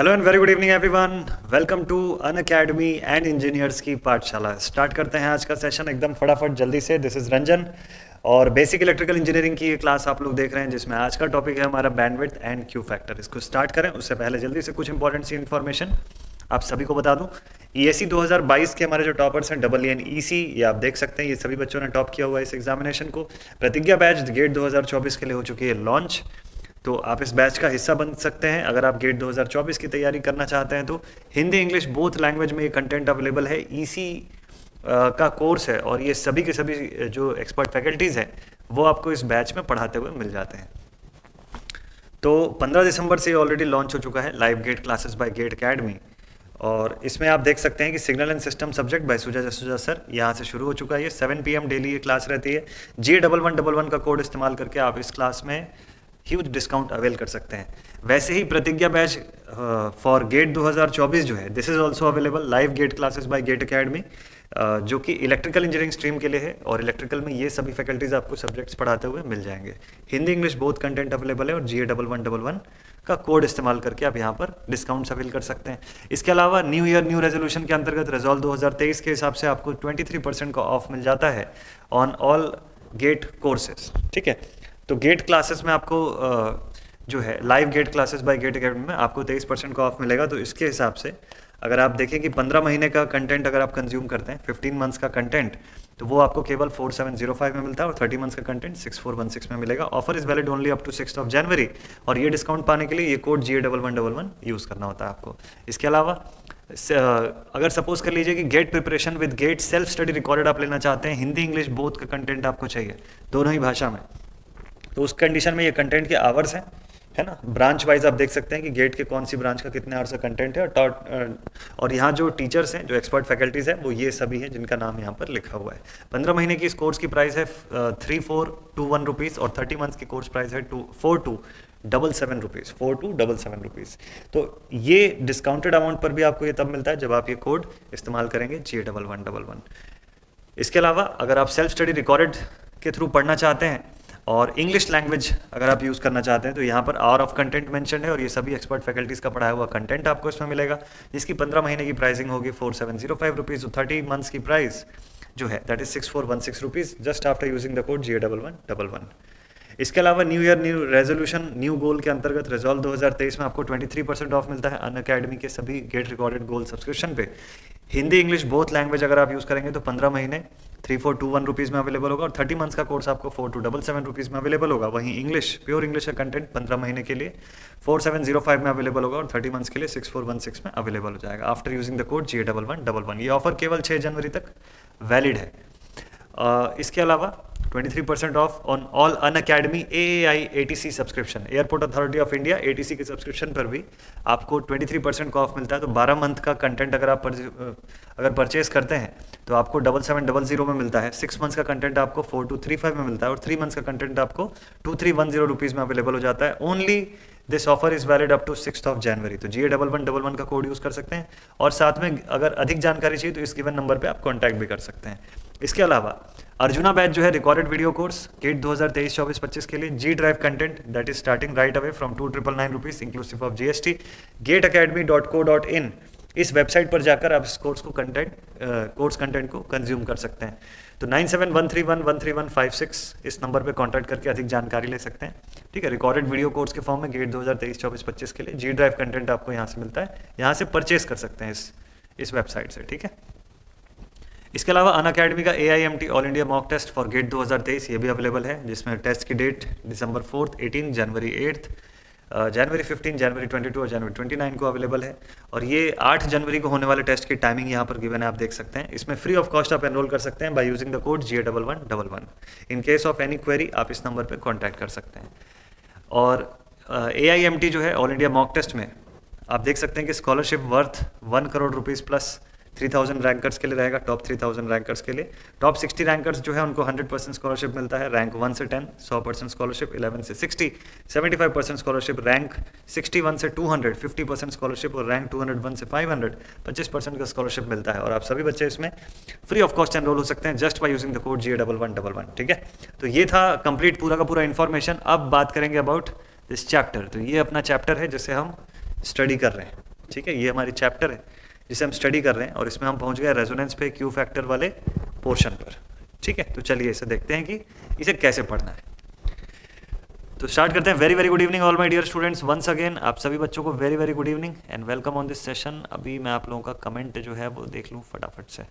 Hello and very good evening everyone welcome to Unacademy and engineers की पाठशाला। Start करते हैं आज का सेशन एकदम फटाफट, जल्दी से। दिस इज़ रंजन और बेसिक इलेक्ट्रिकल इंजीनियरिंग की क्लास आप लोग देख रहे हैं, जिसमें आज का टॉपिक है हमारा बैंडविड्थ एंड क्यू फैक्टर इसको स्टार्ट करें, उससे पहले जल्दी से कुछ इंपॉर्टेंट सी इन्फॉर्मेशन आप सभी को बता दूँ। ई एस 2022 के हमारे जो टॉपर्स हैं डबल एन ई सी ये आप देख सकते हैं, ये सभी बच्चों ने टॉप किया हुआ है इस एग्जामिनेशन को। प्रतिज्ञा बैच गेट 2024 के लिए हो चुकी है लॉन्च तो आप इस बैच का हिस्सा बन सकते हैं। अगर आप गेट 2024 की तैयारी करना चाहते हैं तो हिंदी, इंग्लिश बोथ लैंग्वेज में ये कंटेंट अवेलेबल है। ईसी e का कोर्स है और ये सभी के सभी जो एक्सपर्ट फैकल्टीज़ हैं, वो आपको इस बैच में पढ़ाते हुए मिल जाते हैं। तो 15 दिसंबर से ऑलरेडी लॉन्च हो चुका है live GATE classes by GATE academy और इसमें आप देख सकते हैं कि signal and system subject by Suja Jasuja sir यहाँ से शुरू हो चुका है। ये सेवन पी डेली ये क्लास रहती है। G double one double one का कोड इस्तेमाल करके आप इस क्लास में ह्यूज डिस्काउंट अवेल कर सकते हैं। वैसे ही प्रतिज्ञा बैच फॉर गेट 2024 जो है this is also available live GATE classes by GATE academy जो कि इलेक्ट्रिकल इंजीनियरिंग स्ट्रीम के लिए है और इलेक्ट्रिकल में ये सभी फैकल्टीज आपको सब्जेक्ट्स पढ़ाते हुए मिल जाएँगे। हिंदी, इंग्लिश बहुत कंटेंट अवेलेबल है और G A double one double one का कोड इस्तेमाल करके आप यहाँ पर डिस्काउंट्स अवेल कर सकते हैं। इसके अलावा न्यू ईयर न्यू रेजोल्यूशन के अंतर्गत रिजॉल्व 2023 के हिसाब से आपको 23 परसेंट का ऑफ़ मिल जाता है ऑन ऑल गेट कोर्सेज ठीक है? तो गेट क्लासेस में आपको जो है live GATE classes by GATE academy में आपको तेईस परसेंट का ऑफ़ मिलेगा। तो इसके हिसाब से अगर आप देखें कि पंद्रह महीने का कंटेंट अगर आप कंज्यूम करते हैं फिफ्टीन मंथ्स का कंटेंट तो वो आपको केवल फोर सेवन ज़ीरो फाइव में मिलता है और थर्टी मंथ्स का content six four one six में मिलेगा। Offer is valid only up to six of January और ये डिस्काउंट पाने के लिए ये code G double one double one use करना होता है आपको। इसके अलावा अगर सपोज़ कर लीजिए कि GATE preparation with GATE self study recorded आप लेना चाहते हैं, हिंदी, इंग्लिश बोथ का कंटेंट आपको चाहिए, दोनों ही भाषा में तो उस कंडीशन में ये कंटेंट के आवर्स हैं, है ना? ब्रांच वाइज आप देख सकते हैं कि गेट के कौन सी ब्रांच का कितने आवर्स का कंटेंट है और और यहाँ जो टीचर्स हैं, जो एक्सपर्ट फैकल्टीज़ हैं, वो ये सभी हैं जिनका नाम यहाँ पर लिखा हुआ है। पंद्रह महीने की इस कोर्स की प्राइस है three four two one rupees और थर्टी मंथ्स की कोर्स प्राइस है two four two double seven rupees four two double seven rupees तो ये डिस्काउंटेड अमाउंट पर भी आपको ये तब मिलता है जब आप ये कोड इस्तेमाल करेंगे G double one double one इसके अलावा अगर आप सेल्फ स्टडी रिकॉर्डेड के थ्रू पढ़ना चाहते हैं और इंग्लिश लैंग्वेज अगर आप यूज़ करना चाहते हैं तो यहाँ per hour of content mention है और ये सभी एक्सपर्ट फैकल्टीज़ का पढ़ाया हुआ कंटेंट आपको इसमें मिलेगा। जिसकी पंद्रह महीने की प्राइसिंग होगी four seven zero five rupees thirty months की प्राइस जो है that is six four one six rupees just after using the code G double one double one इसके अलावा new year new resolution new goal के अंतर्गत resolve 2023 में आपको 23 percent off मिलता है अन अकेडमी के सभी गेट रिकॉर्डेड गोल सब्सक्रिप्शन पे। हिंदी इंग्लिश बोथ लैंग्वेज अगर आप यूज़ करेंगे तो पंद्रह महीने three four two one rupees में अवेलेबल होगा और थर्टी मंथ्स का कोर्स आपको four two double seven rupees में अवेलेबल होगा वहीं इंग्लिश प्योर इंग्लिश का कंटेंट पंद्रह महीने के लिए फोर सेवन ज़ीरो फाइव में अवेलेबल होगा और थर्टी मंथ्स के लिए सिक्स फोर वन सिक्स में अवेलेबल हो जाएगा. After using the code G double one double one ये ऑफ़र केवल छः जनवरी तक वैलिड है. uh, इसके अलावा 23% off on all Unacademy A I A T C subscription airport authority of India A T C के सब्सक्रिप्शन पर भी आपको 23% का ऑफ़ मिलता है। तो 12 मंथ का कंटेंट अगर आप अगर परचेज करते हैं तो आपको डबल सेवन डबल ज़ीरो में मिलता है। सिक्स मंथ्स का कंटेंट आपको फोर टू थ्री फाइव में मिलता है और थ्री मंथ्स का कंटेंट आपको two three one zero rupees में अवेलेबल हो जाता है। Only this offer is valid up to six of January तो G A double one double one का कोड यूज़ कर सकते हैं। और साथ में अगर अधिक जानकारी चाहिए तो इस गिवन नंबर पर आप कॉन्टैक्ट भी कर सकते हैं। इसके अलावा अर्जुना बैच जो है रिकॉर्डेड वीडियो कोर्स गेट 2023 24 25 के लिए G drive content that is starting right away from two triple nine rupees inclusive of GST GATE academy dot co dot in इस वेबसाइट पर जाकर आप इस कोर्स को कंटेंट कोर्स कंटेंट को consume कर सकते हैं। तो nine seven one three one one three one five six इस नंबर पर कॉन्टैक्ट करके अधिक जानकारी ले सकते हैं। ठीक है रिकॉर्डेड वीडियो कोर्स के फॉर्म में गेट 2023 24 25 के लिए जी ड्राइव कंटेंट आपको यहाँ से मिलता है। यहाँ से परचेज कर सकते हैं इस इस वेबसाइट से, ठीक है? इसके अलावा अन अकेडमी का A I M T all India mock test for GATE 2023 ये भी अवेलेबल है, जिसमें टेस्ट की date December fourth eighteen January eighth January 15 January 22 और जनवरी 29 को अवेलेबल है। और ये 8 जनवरी को होने वाले टेस्ट की टाइमिंग यहाँ पर गिवन है, आप देख सकते हैं। इसमें फ्री ऑफ़ कॉस्ट आप एनरोल कर सकते हैं by using the code G double one double one in case of any query आप इस नंबर पर कॉन्टैक्ट कर सकते हैं। और ए आई एम टी जो है ऑल इंडिया मॉक टेस्ट में, आप देख सकते हैं कि scholarship worth one crore rupees plus three thousand rankers के लिए रहेगा टॉप थ्री थाउज़ेंड रैंकर्स के लिए। टॉप सिक्सटी रैंकर्स जो है, उनको हंड्रेड परसेंट स्कॉलरशिप मिलता है रैंक वन से टेन सौ परसेंट स्कॉलरशिप इलेवन से sixty seventy five percent scholarship rank sixty one से two hundred fifty percent scholarship और रैंक टू हंड्रेड वन से फाइव हंड्रेड पच्चीस परसेंट का स्कॉलरशिप मिलता है। और आप सभी बच्चे इसमें फ्री ऑफ़ कॉस्ट एनरोल हो सकते हैं just by using the code G double one double one ठीक है? तो ये था कंप्लीट पूरा का पूरा इन्फॉर्मेशन अब बात करेंगे अबाउट दिस चैप्टर तो ये अपना चैप्टर है जिसे हम स्टडी कर रहे हैं, ठीक है? ये हमारी चैप्टर है। जिसे हम स्टडी कर रहे हैं और इसमें हम पहुँच गए रेजोनेंस पे क्यू फैक्टर वाले पोर्शन पर। ठीक है? तो चलिए इसे देखते हैं कि इसे कैसे पढ़ना है। तो स्टार्ट करते हैं। Very very good evening all my dear students once again आप सभी बच्चों को very very good evening and welcome on this session अभी मैं आप लोगों का कमेंट जो है वो देख लूँ फटाफट से।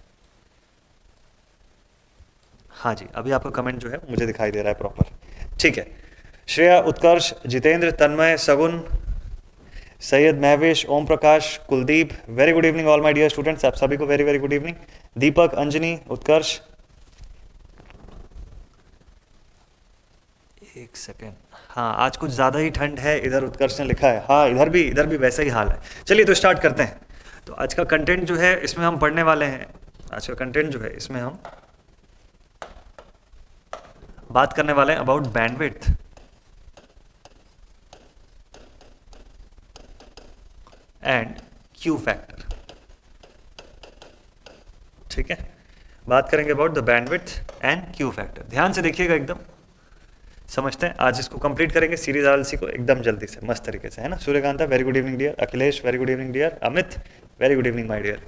हाँ जी, अभी आपका कमेंट जो है मुझे दिखाई दे रहा है प्रॉपर ठीक है। Shreya Utkarsh, Jitendra, Tanmay, Sagun Syed Mahvesh Om Prakash, Kuldeep very good evening all my dear students आप सभी को very very good evening Deepak, Anjani, Utkarsh. एक सेकेंड हाँ आज कुछ ज़्यादा ही ठंड है, इधर उत्कर्ष ने लिखा है। हाँ इधर भी इधर भी वैसा ही हाल है। चलिए तो स्टार्ट करते हैं। तो आज का कंटेंट जो है, इसमें हम पढ़ने वाले हैं। आज का कंटेंट जो है, इसमें हम बात करने वाले हैं about bandwidth and Q factor ठीक है? बात करेंगे about the bandwidth and Q factor ध्यान से देखिएगा एकदम। समझते हैं? आज इसको कंप्लीट करेंगे। सीरीज़ आर को एकदम जल्दी से, मस्त तरीके से, है ना? Suryakanta very good evening dear Akhilesh very good evening dear Amit very good evening my dear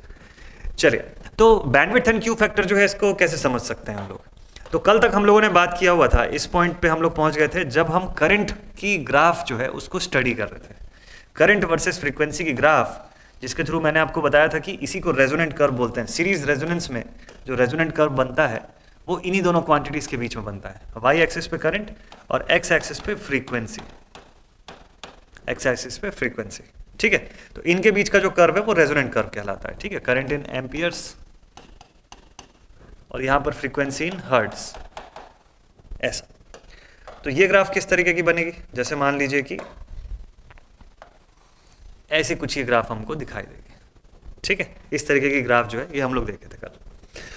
चलिए तो बैंडविथ एंड क्यू फैक्टर जो है इसको कैसे समझ सकते हैं हम लोग? तो कल तक हम लोगों ने बात किया हुआ था। इस पॉइंट पे हम लोग पहुँच गए थे जब हम करंट की ग्राफ जो है उसको स्टडी कर रहे थे। करंट वर्सेस फ्रीक्वेंसी की ग्राफ, जिसके थ्रू मैंने आपको बताया था कि इसी को रेजोनेंट कर्व बोलते हैं। सीरीज़ रेजोनेंस में जो रेजोनेंट कर्व बनता है, वो इन्हीं दोनों क्वांटिटीज के बीच में बनता है। वाई एक्सिस पे करंट और एक्स एक्सिस पे फ्रीक्वेंसी एक्स एक्सिस पे फ्रीक्वेंसी ठीक है? तो इनके बीच का जो कर्व है, वो रेजोनेंट कर्व कहलाता है। ठीक है? करंट इन एम्पियर्स और यहाँ पर फ्रीक्वेंसी इन हर्ट्स ऐसा। तो ये ग्राफ किस तरीके की बनेगी? जैसे मान लीजिए कि ऐसी कुछ ही ग्राफ हमको दिखाई देगी। ठीक है? इस तरीके की ग्राफ जो है, ये हम लोग देखे थे कल।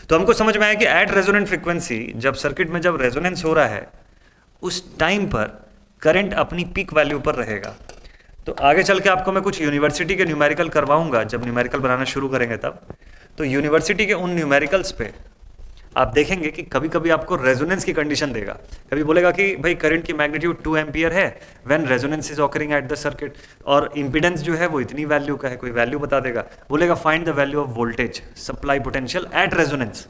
तो हमको समझ में आया कि एट रेजोनेंट फ्रिक्वेंसी जब सर्किट में जब रेजोनेंस हो रहा है, उस टाइम पर करंट अपनी पीक वैल्यू पर रहेगा। तो आगे चल के आपको मैं कुछ यूनिवर्सिटी के न्यूमेरिकल करवाऊँगा, जब न्यूमेरिकल बनाना शुरू करेंगे तब। तो यूनिवर्सिटी के उन न्यूमेरिकल्स पे आप देखेंगे कि कभी कभी आपको रेजोनेंस की कंडीशन देगा। कभी बोलेगा कि, भाई करंट की मैग्नीट्यूड टू एम्पियर है when resonance is occurring at the circuit और इंपिडेंस जो है, वो इतनी वैल्यू का है, कोई वैल्यू बता देगा। बोलेगा find the value of voltage supply potential at resonance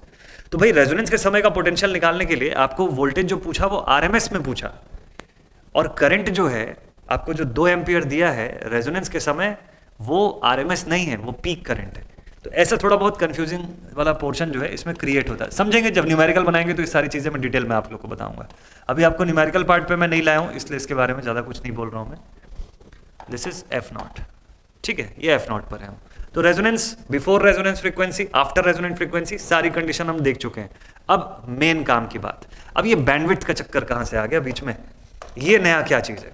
तो भाई रेजोनेंस के समय का पोटेंशियल निकालने के लिए आपको वोल्टेज जो पूछा, वो आरएमएस में पूछा। और करंट जो है, आपको जो दो एम्पियर दिया है रेजोनेंस के समय, वो आरएमएस नहीं है, वो पीक करंट है। तो ऐसा थोड़ा बहुत कंफ्यूजिंग वाला पोर्शन जो है इसमें क्रिएट होता है। समझेंगे, जब न्यूमेरिकल बनाएँगे तो इस सारी चीज़ें मैं डिटेल में आप लोग को बताऊँगा। अभी आपको न्यूमेरिकल पार्ट पे मैं नहीं लाया हूँ, इसलिए इसके बारे में ज़्यादा कुछ नहीं बोल रहा हूँ मैं। दिस इज़ एफ़ नॉट ठीक है, ये एफ़ नॉट पर है हम। तो resonance before resonance frequency after resonant frequency सारी कंडीशन हम देख चुके हैं। अब मेन काम की बात। अब ये बैंडविथ का चक्कर कहाँ से आ गया बीच में? ये नया क्या चीज़ है?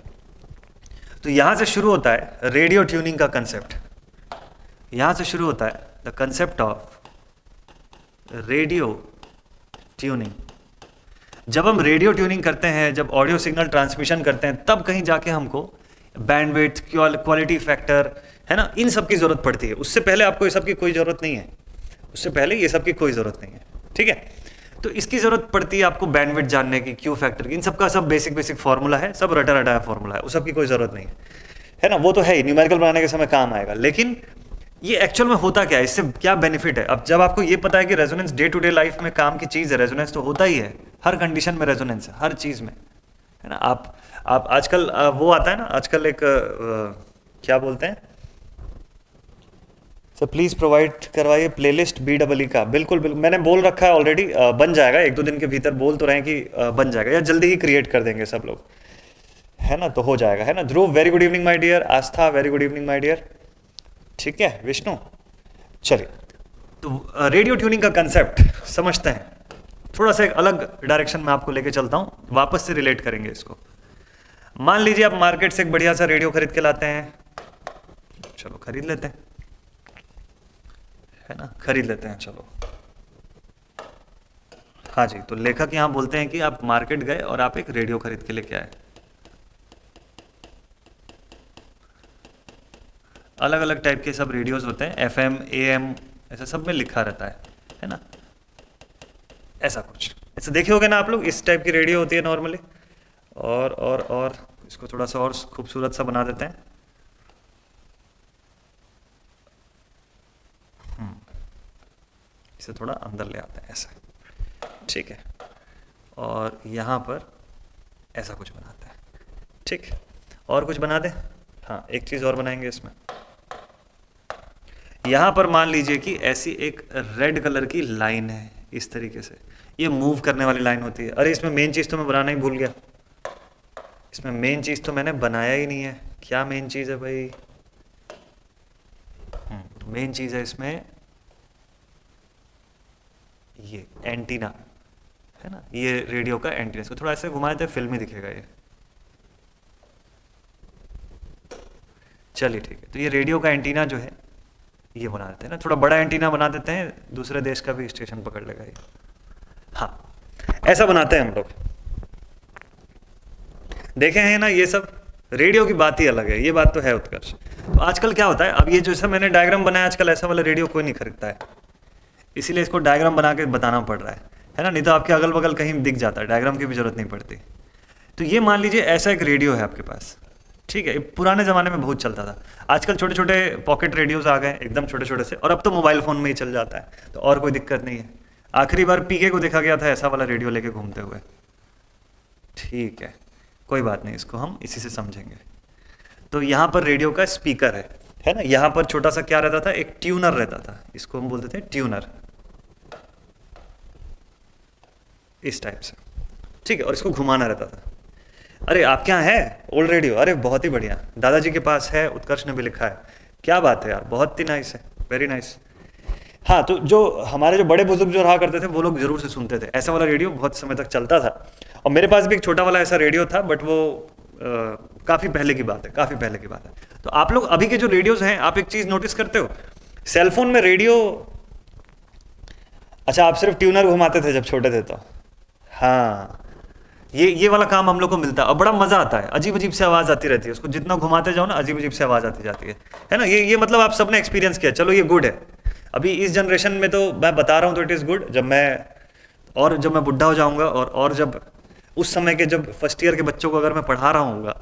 तो यहाँ से शुरू होता है रेडियो ट्यूनिंग का कंसेप्ट यहाँ से शुरू होता है the concept of radio tuning जब हम रेडियो ट्यूनिंग करते हैं, जब ऑडियो सिग्नल ट्रांसमिशन करते हैं, तब कहीं जाके हमको बैंडविड्थ क्वालिटी फैक्टर है ना, इन सब की ज़रूरत पड़ती है। उससे पहले आपको ये सब की कोई ज़रूरत नहीं है। उससे पहले ये सब की कोई ज़रूरत नहीं है। ठीक है? तो इसकी ज़रूरत पड़ती है आपको बैंडविड जानने की क्यू फैक्टर की। इन सब का सब बेसिक बेसिक फॉर्मूला है, सब रटा रटाया फॉर्मूला है, उस सब की कोई ज़रूरत नहीं है। है ना, वो तो है ही न्यूमेरिकल बनाने के समय काम आएगा। लेकिन ये एक्चुअल में होता क्या है? इससे क्या बेनिफिट है? अब जब आपको ये पता है कि resonance day to day life में काम की चीज़ है रेजोनेंस तो होता ही है। हर कंडीशन में रेजोनेंस है हर चीज़ में। है ना? आप आप आजकल वो आता है ना आजकल एक आ, क्या बोलते हैं? सर प्लीज़ प्रोवाइड करवाइए प्लेलिस्ट बी डबल ई का। बिल्कुल बिल्कुल। मैंने बोल रखा है ऑलरेडी बन जाएगा। एक दो दिन के भीतर बोल तो रहे हैं कि बन जाएगा। या जल्दी ही क्रिएट कर देंगे सब लोग। है ना? तो हो जाएगा। है ना? Dhruv very good evening my dear Aastha very good evening my dear ठीक है, विष्णु। चलिए। तो रेडियो ट्यूनिंग का कंसेप्ट समझते हैं। थोड़ा सा एक अलग डायरेक्शन में आपको लेके चलता हूँ। वापस से रिलेट करेंगे इसको। मान लीजिए आप मार्केट से एक बढ़िया सा रेडियो खरीद के लाते हैं। चलो, खरीद लेते हैं। है ना? खरीद लेते हैं, चलो। हाँ जी तो लेखक यहाँ बोलते हैं कि आप मार्केट गए और आप एक रेडियो खरीद के लेके आए। अलग अलग टाइप के सब रेडियोज़ होते हैं एफ़ एम ए एम ऐसा सब में लिखा रहता है है ना? ऐसा कुछ। ऐसा देखे होगे ना आप लोग, इस टाइप की रेडियो होती है नॉर्मली और और और, इसको थोड़ा सा और खूबसूरत सा बना देते हैं। हम्म। इसे थोड़ा अंदर ले आते हैं, ऐसा। ठीक है। और यहाँ पर ऐसा कुछ बनाते हैं। ठीक। और कुछ बना दें? हाँ एक चीज़ और बनाएँगे इसमें। यहाँ पर मान लीजिए कि ऐसी एक रेड कलर की लाइन है इस तरीके से। ये मूव करने वाली लाइन होती है। अरे इसमें मेन चीज़ तो मैं बनाना ही भूल गया। इसमें मेन चीज़ तो मैंने बनाया ही नहीं है। क्या मेन चीज़ है भाई? मेन हम्म, चीज़ है इसमें ये एंटीना है ना? ये रेडियो का एंटीना इसको थोड़ा ऐसे घुमाए तो फ़िल्म ही दिखेगा ये। चलिए ठीक है। तो ये रेडियो का एंटीना जो है ये बना देते हैं ना। थोड़ा बड़ा एंटीना बना देते हैं, दूसरे देश का भी स्टेशन पकड़ लेगा ये। हाँ ऐसा बनाते हैं हम लोग। देखे हैं ना, ये सब रेडियो की बात ही अलग है, ये बात तो है उत्कर्ष। तो आजकल क्या होता है, अब ये जैसा मैंने डायग्राम बनाया आजकल, ऐसा वाला रेडियो कोई नहीं खरीदता है। इसीलिए इसको डायग्राम बना के बताना पड़ रहा है। है ना? नहीं तो आपके अगल बगल कहीं दिख जाता है, डायग्राम की भी ज़रूरत नहीं पड़ती। तो ये मान लीजिए, ऐसा एक रेडियो है आपके पास। ठीक है, पुराने ज़माने में बहुत चलता था। आजकल छोटे छोटे पॉकेट रेडियोज आ गए एकदम छोटे छोटे से, और अब तो मोबाइल फ़ोन में ही चल जाता है तो और कोई दिक्कत नहीं है। आखिरी बार पीके को देखा गया था, ऐसा वाला रेडियो लेके घूमते हुए। ठीक है, कोई बात नहीं, इसको हम इसी से समझेंगे। तो यहाँ पर रेडियो का स्पीकर है है ना? यहाँ पर छोटा सा क्या रहता था? एक ट्यूनर रहता था, इसको हम बोलते थे ट्यूनर। इस टाइप से। ठीक है, और इसको घुमाना रहता था। अरे, आप क्या है? ओल्ड रेडियो अरे, बहुत ही बढ़िया। दादाजी के पास है, उत्कर्ष ने भी लिखा है। क्या बात है यार, बहुत ही नाइस है वेरी नाइस हाँ तो जो हमारे जो बड़े बुज़ुर्ग जो रहा करते थे, वो लोग ज़रूर से सुनते थे। ऐसा वाला रेडियो बहुत समय तक चलता था। और मेरे पास भी एक छोटा वाला ऐसा रेडियो था बट वो काफ़ी पहले की बात है, काफ़ी पहले की बात है। तो आप लोग, अभी के जो रेडियोज हैं, आप एक चीज़ नोटिस करते हो? सेलफोन में रेडियो अच्छा आप सिर्फ़ ट्यूनर घुमाते थे जब छोटे थे तो। हाँ। ये ये वाला काम हम लोग को मिलता है। और बड़ा मज़ा आता है। अजीब अजीब से आवाज़ आती रहती है। उसको जितना घुमाते जाओ ना अजीब अजीब से आवाज़ आती जाती है। है ना? ये ये मतलब आप सबने एक्सपीरियंस किया। चलो, ये गुड है। अभी इस जनरेशन में तो मैं बता रहा हूँ तो इट इज़ गुड जब मैं, और जब मैं बुढ़ा हो जाऊँगा और और जब उस समय के जब फ़र्स्ट ईयर के बच्चों को अगर मैं पढ़ा रहा हूँ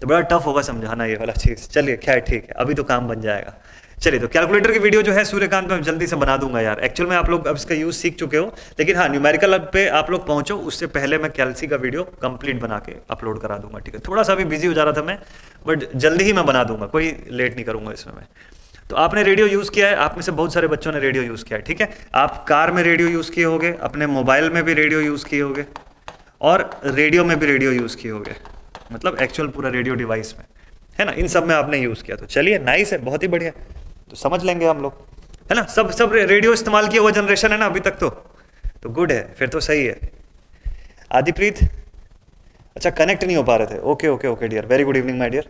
तो बड़ा टफ होगा समझाना ये वाला चीज़। चलिए, खैर, ठीक है। अभी तो काम बन जाएगा। चलिए तो कैलकुलेटर की वीडियो जो है सूर्यकांत में जल्दी से बना दूँगा यार। एक्चुअल में आप लोग अब इसका यूज़ सीख चुके हो। लेकिन हाँ न्यूमेरिकल पे आप लोग पहुंचो, उससे पहले मैं कैलसी का वीडियो कंप्लीट बना के अपलोड करा दूँगा, ठीक है? थोड़ा सा भी बिज़ी हो जा रहा था मैं बट जल्दी ही मैं बना दूँगा, कोई लेट नहीं करूँगा इसमें मैं। तो आपने रेडियो यूज़ किया है, आप में से बहुत सारे बच्चों ने रेडियो यूज़ किया है, ठीक है? आप कार में रेडियो यूज़ किए होगे, अपने मोबाइल में भी रेडियो यूज़ किए होगे, और रेडियो में भी रेडियो यूज़ किए होगे। मतलब एक्चुअल पूरा रेडियो डिवाइस में, है ना? इन सब में आपने यूज़ किया तो चलिए नाइस है, बहुत ही बढ़िया। तो समझ लेंगे हम लोग। है ना? सब सब रेडियो इस्तेमाल किया हुआ जनरेशन है ना अभी तक तो। तो गुड है, फिर तो सही है। आदिप्रीत अच्छा कनेक्ट नहीं हो पा रहे थे। Okay okay okay dear very good evening my dear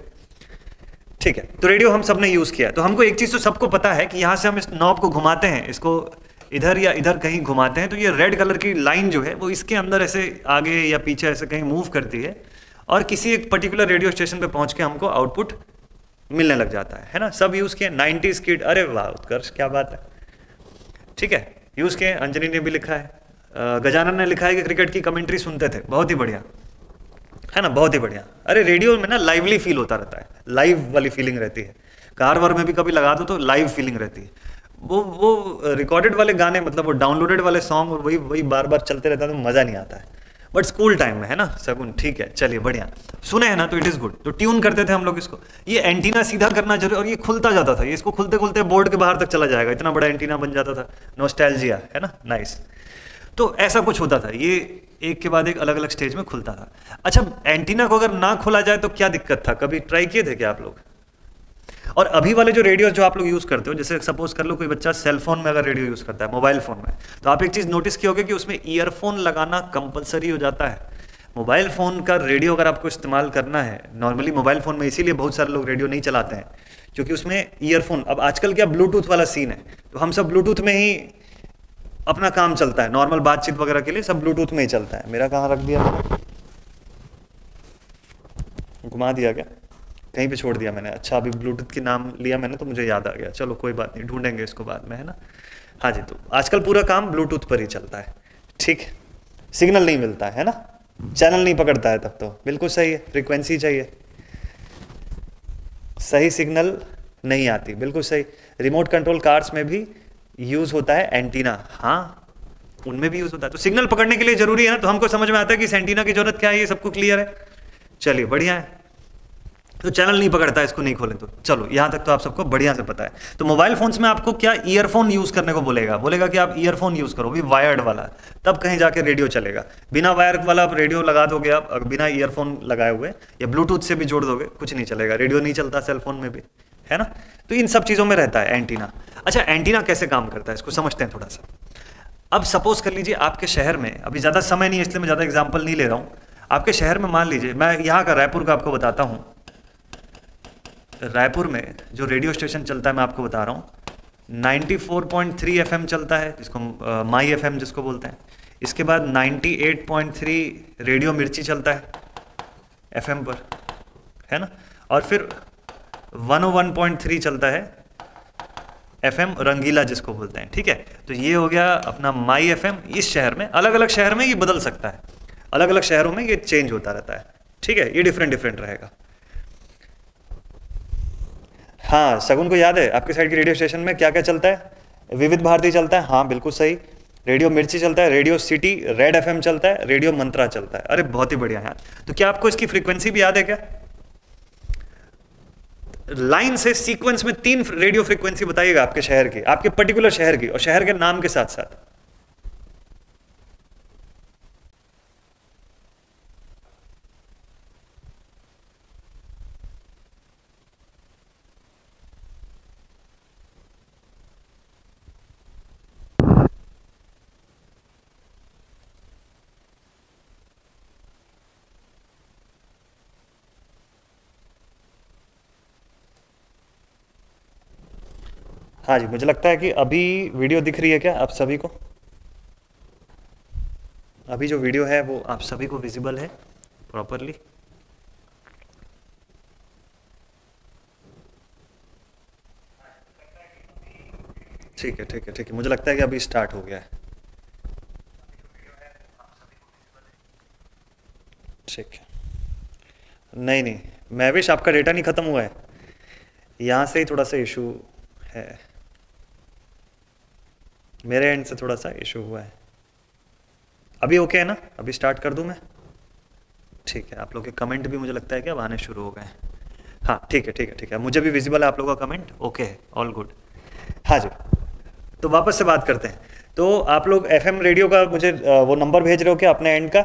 ठीक है तो रेडियो हम सबने यूज़ किया तो हमको एक चीज़ तो सबको पता है कि यहाँ से हम इस नॉब को घुमाते हैं। इसको इधर या इधर कहीं घुमाते हैं। तो ये रेड कलर की लाइन जो है, वो इसके अंदर ऐसे आगे या पीछे ऐसे कहीं मूव करती है। और किसी एक पर्टिकुलर रेडियो स्टेशन पे पहुँच के हमको आउटपुट मिलने लग जाता है है ना? सब यूज़ किए नाइन्टी स्किड अरे वाह, उत्कर्ष, क्या बात है। ठीक है यूज़ किए, अंजनी ने भी लिखा है गजानन ने लिखा है कि क्रिकेट की कमेंट्री सुनते थे, बहुत ही बढ़िया, है ना? बहुत ही बढ़िया। अरे रेडियो में ना लाइवली फील होता रहता है लाइव वाली फीलिंग रहती है। कार वार में भी कभी लगा दो तो लाइव फीलिंग रहती है। वो वो रिकॉर्डेड वाले गाने मतलब वो डाउनलोडेड वाले सॉन्ग और वही वही बार बार चलते रहता है तो मज़ा नहीं आता है। बट स्कूल टाइम में, है ना? सगुन ठीक है, चलिए, बढ़िया। सुने हैं ना तो इट इज़ गुड तो ट्यून करते थे हम लोग इसको। ये एंटीना सीधा करना ज़रूरी, और ये खुलता जाता था। ये इसको खुलते खुलते बोर्ड के बाहर तक चला जाएगा। इतना बड़ा एंटीना बन जाता था। नोस्टैल्जिया है ना? नाइस तो ऐसा कुछ होता था। ये एक के बाद एक अलग अलग स्टेज में खुलता था। अच्छा एंटीना को अगर ना खोला जाए तो क्या दिक्कत था? कभी ट्राई किए थे क्या आप लोग? और अभी वाले जो रेडियो जो आप लोग यूज़ करते हो, जैसे सपोज़ कर लो कोई बच्चा सेल फ़ोन में अगर रेडियो यूज़ करता है मोबाइल फ़ोन में तो आप एक चीज़ नोटिस की होगी कि उसमें ईयरफोन लगाना कंपलसरी हो जाता है। मोबाइल फ़ोन का रेडियो अगर आपको इस्तेमाल करना है नॉर्मली मोबाइल फ़ोन में इसीलिए बहुत सारे लोग रेडियो नहीं चलाते हैं, क्योंकि उसमें ईयरफोन अब आजकल क्या ब्लूटूथ वाला सीन है तो हम सब ब्लूटूथ में ही अपना काम चलता है नॉर्मल बातचीत वगैरह के लिए सब ब्लूटूथ में ही चलता है। मेरा कहाँ रख दिया घुमा दिया क्या? कहीं पे छोड़ दिया मैंने। अच्छा अभी ब्लूटूथ के नाम लिया मैंने तो मुझे याद आ गया। चलो, कोई बात नहीं, ढूंढेंगे इसको बाद में, है ना? हाँ जी तो आजकल पूरा काम ब्लूटूथ पर ही चलता है। ठीक? सिग्नल नहीं मिलता, है ना? चैनल नहीं पकड़ता है तब तो। बिल्कुल सही है फ्रीक्वेंसी चाहिए। सही सिग्नल नहीं आती, बिल्कुल सही। रिमोट कंट्रोल कार्स में भी यूज़ होता है एंटीना हाँ उनमें भी यूज़ होता है। तो सिग्नल पकड़ने के लिए ज़रूरी है ना? तो हमको समझ में आता है कि एंटीना की ज़रूरत क्या है, ये सबको क्लियर है। चलिए, बढ़िया है। तो चैनल नहीं पकड़ता, इसको नहीं खोले तो। चलो, यहाँ तक तो आप सबको बढ़िया से पता है। तो मोबाइल फोन्स में आपको क्या ईयरफोन यूज़ करने को बोलेगा? बोलेगा कि आप ईयरफोन यूज़ करो भी वायर्ड वाला। तब कहीं जाके रेडियो चलेगा। बिना वायर वाला आप रेडियो लगा दोगे आप बिना ईयरफोन लगाए हुए, या ब्लूटूथ से भी जोड़ दोगे, कुछ नहीं चलेगा। रेडियो नहीं चलता सेलफोन में भी, है ना? तो इन सब चीज़ों में रहता है एंटीना अच्छा एंटीना कैसे काम करता है? इसको समझते हैं थोड़ा सा। अब सपोज़ कर लीजिए आपके शहर में, अभी ज़्यादा समय नहीं है, इसलिए मैं ज़्यादा एग्ज़ाम्पल नहीं ले रहा हूँ। आपके शहर में मान लीजिए, मैं यहाँ का रायपुर का आपको बताता हूँ। रायपुर में जो रेडियो स्टेशन चलता है, मैं आपको बता रहा हूँ 94.3 एफएम चलता है, जिसको माई एफएम जिसको बोलते हैं। इसके बाद 98.3 रेडियो मिर्ची चलता है एफएम पर, है ना? और फिर 101.3 चलता है एफएम रंगीला जिसको बोलते हैं, ठीक है? तो ये हो गया अपना माई एफएम इस शहर में अलग अलग शहर में ये बदल सकता है। अलग अलग शहरों में ये चेंज होता रहता है, ठीक है? ये डिफरेंट डिफरेंट रहेगा। हाँ सगुन को याद है? आपके साइड के रेडियो स्टेशन में क्या क्या चलता है? विविध भारती चलता है। हाँ बिल्कुल सही। रेडियो मिर्ची चलता है रेडियो सिटी रेड एफएम चलता है रेडियो मंत्रा चलता है। अरे, बहुत ही बढ़िया यार। तो क्या आपको इसकी फ्रीक्वेंसी भी याद है क्या? लाइन से सीक्वेंस में तीन रेडियो फ्रीक्वेंसी बताइएगा आपके शहर की, आपके पर्टिकुलर शहर की और शहर के नाम के साथ साथ हाँ जी, मुझे लगता है कि अभी वीडियो दिख रही है क्या आप सभी को? अभी जो वीडियो है वो आप सभी को विजिबल है प्रॉपरली ठीक है ठीक है ठीक है। मुझे लगता है कि अभी स्टार्ट हो गया है। ठीक है। नहीं नहीं महविश आपका डेटा नहीं ख़त्म हुआ है। यहाँ से ही थोड़ा सा इशू है। मेरे एंड से थोड़ा सा इशू हुआ है। अभी ओके है ना? अभी स्टार्ट कर दूँ मैं? ठीक है, आप लोग के कमेंट भी मुझे लगता है कि अब आने शुरू हो गए हाँ। ठीक है ठीक है ठीक है। मुझे भी विजिबल है आप लोगों का कमेंट ओके है ऑल गुड हाँ जी तो वापस से बात करते हैं। तो आप लोग एफएम रेडियो का मुझे वो नंबर भेज रहे हो क्या अपने एंड का?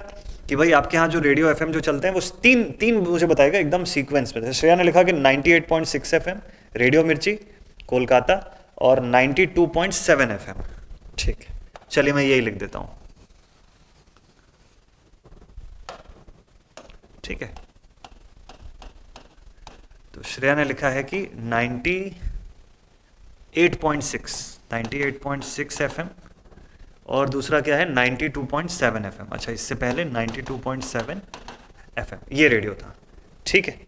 कि भाई आपके यहाँ जो रेडियो एफएम जो चलते हैं, वो तीन तीन मुझे बताएगा, एकदम सीक्वेंस में श्रेया ने लिखा कि 98.6 एफएम रेडियो मिर्ची, कोलकाता, और 92.7 एफएम ठीक। है चलिए मैं यही लिख देता हूँ। ठीक है। तो श्रेया ने लिखा है कि 98.6 98.6 एफएम और दूसरा क्या है 92.7 एफएम। अच्छा इससे पहले 92.7 एफएम। ये रेडियो था। ठीक है।